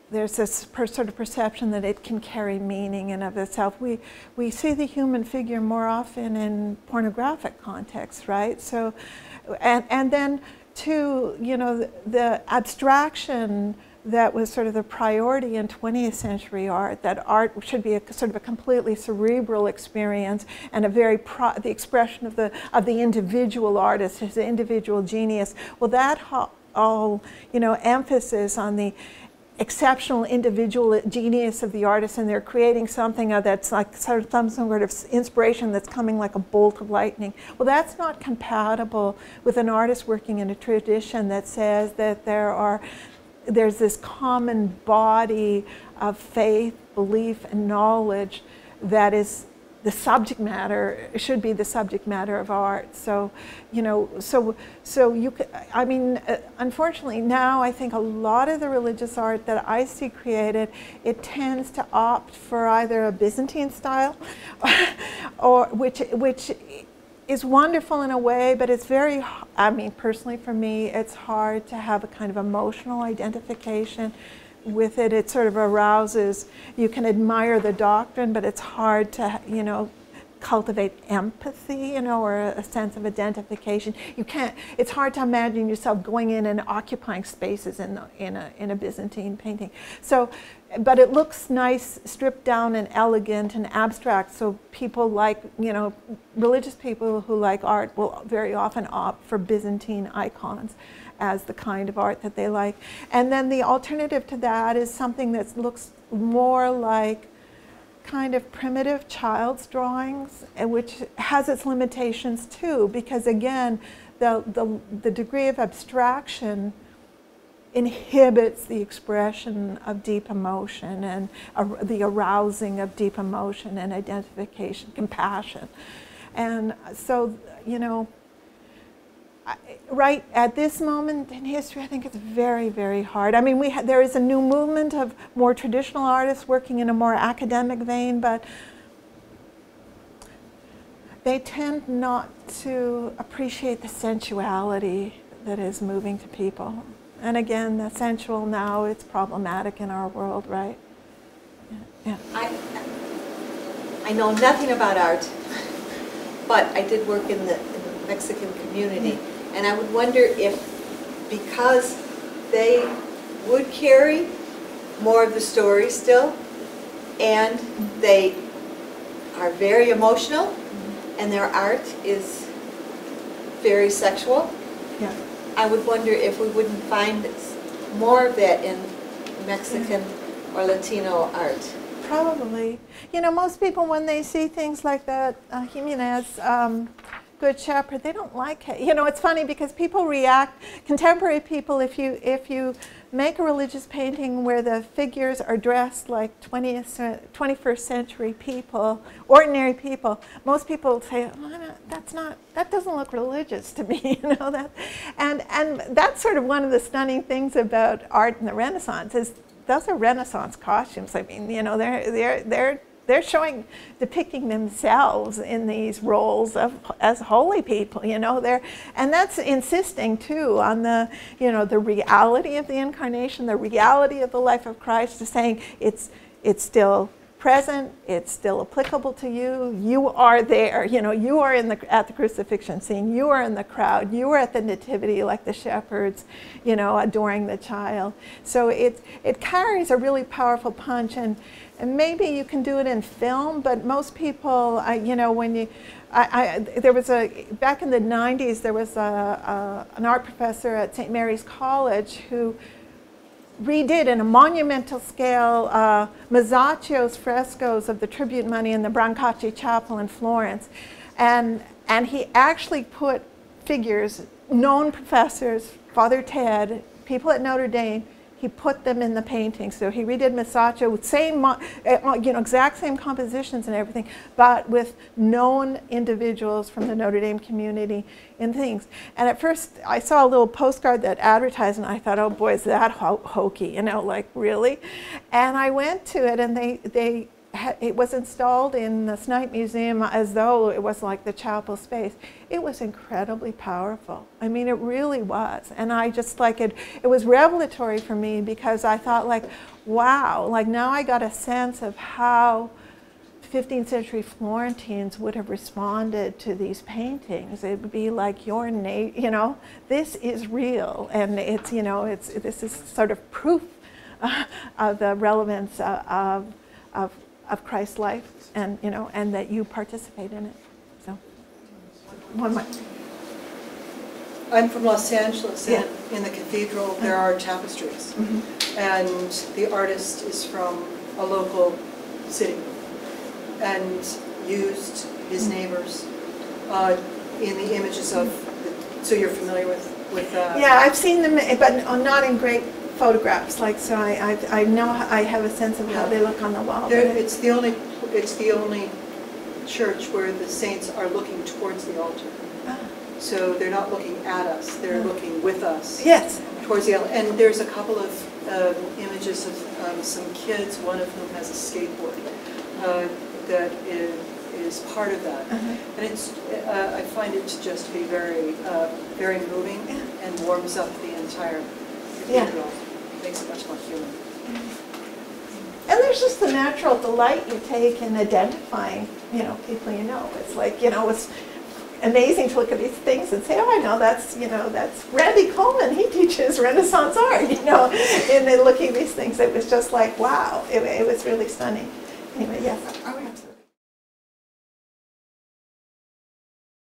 there's this sort of perception that it can carry meaning in of itself. We, we see the human figure more often in pornographic contexts, right? So, and, and then too, you know, the, the abstraction that was sort of the priority in 20th century art, that art should be a sort of a completely cerebral experience and a very, the expression of the, of the individual artist, his individual genius. Well, that all, you know, emphasis on the exceptional individual genius of the artist and they're creating something that's like sort of some sort of inspiration that's coming like a bolt of lightning. Well, that's not compatible with an artist working in a tradition that says that there are there's this common body of faith, belief, and knowledge that is the subject matter should be the subject matter of art. So, you know, so so you. I mean, uh, unfortunately, now I think a lot of the religious art that I see created, it tends to opt for either a Byzantine style, or which which is wonderful in a way, but it's very, I mean, personally for me, it's hard to have a kind of emotional identification with it. It sort of arouses, you can admire the doctrine, but it's hard to, you know, cultivate empathy, you know, or a, sense of identification. You can't, it's hard to imagine yourself going in and occupying spaces in, the, in, a, in a Byzantine painting. So, but it looks nice, stripped down and elegant and abstract. So people like, you know, religious people who like art will very often opt for Byzantine icons as the kind of art that they like. And then the alternative to that is something that looks more like kind of primitive child's drawings, and which has its limitations too, because again, the, the, the degree of abstraction inhibits the expression of deep emotion and ar- the arousing of deep emotion and identification, compassion. And so, you know, right at this moment in history, I think it's very, very hard. I mean, we there is a new movement of more traditional artists working in a more academic vein, but they tend not to appreciate the sensuality that is moving to people. And again, the sensual now, it's problematic in our world, right? Yeah. I, I know nothing about art, but I did work in the, in the Mexican community. And I would wonder if, because they would carry more of the story still, and they are very emotional, and their art is very sexual. Yeah. I would wonder if we wouldn't find more of that in Mexican or Latino art. Probably. You know, most people, when they see things like that, uh, Jimenez, um, Good Shepherd, they don't like it. You know, it's funny because people react, contemporary people, if you, if you make a religious painting where the figures are dressed like 20th, 21st century people, ordinary people, most people say, oh, not- that's not, that doesn't look religious to me, you know that. And, and that's sort of one of the stunning things about art in the Renaissance is those are Renaissance costumes. I mean, you know, they're they're they're they're showing, depicting themselves in these roles of as holy people. You know, they're and that's insisting too on the you know the reality of the incarnation, the reality of the life of Christ. Is saying it's it's still present it's still applicable to you. You are there you know you are in the at the crucifixion scene. You are in the crowd. You are at the nativity like the shepherds you know adoring the child. So it it carries a really powerful punch and and maybe you can do it in film but most people I, you know when you I, I, there was a back in the 90s there was a, a, an art professor at st mary's college who redid in a monumental scale uh, Masaccio's frescoes of the tribute money in the Brancacci Chapel in Florence. And, and he actually put figures, known professors, Father Ted, people at Notre Dame, he put them in the painting. So he redid Masaccio with same, uh, you know, exact same compositions and everything, but with known individuals from the Notre Dame community and things. And at first, I saw a little postcard that advertised, and I thought, oh boy, is that ho- hokey, you know, like really? And I went to it, and they, they it was installed in the Snite Museum as though it was like the chapel space. It was incredibly powerful. I mean, it really was. And I just like it, it was revelatory for me because I thought, like, wow, like now I got a sense of how 15th century Florentines would have responded to these paintings. It would be like your na- you know, this is real, and it's you know, it's this is sort of proof uh, of the relevance uh, of, of of Christ's life, and you know, and that you participate in it. So, one more. I'm from Los Angeles, Yeah. and in the cathedral, there are tapestries. And the artist is from a local city and used his neighbors uh, in the images of, the- so you're familiar with, with uh, Yeah, I've seen them, but not in great photographs. Like, so I, I, I know I have a sense of how they look on the wall. There, it's the only, it's the only church where the saints are looking towards the altar. Ah. So they're not looking at us, they're Mm. looking with us Yes. towards the altar. And there's a couple of um, images of um, some kids, one of whom has a skateboard uh, that is, is part of that. Uh-huh. And it's, uh, I find it to just be very, uh, very moving Yeah. and warms up the entire Yeah. Makes it much more human. And there's just the natural delight you take in identifying, you know, people you know. It's like, you know, it's amazing to look at these things and say, oh, I know that's, you know, that's Randy Coleman. He teaches Renaissance art, you know. And then looking at these things, it was just like, wow. It, it was really stunning. Anyway, yes.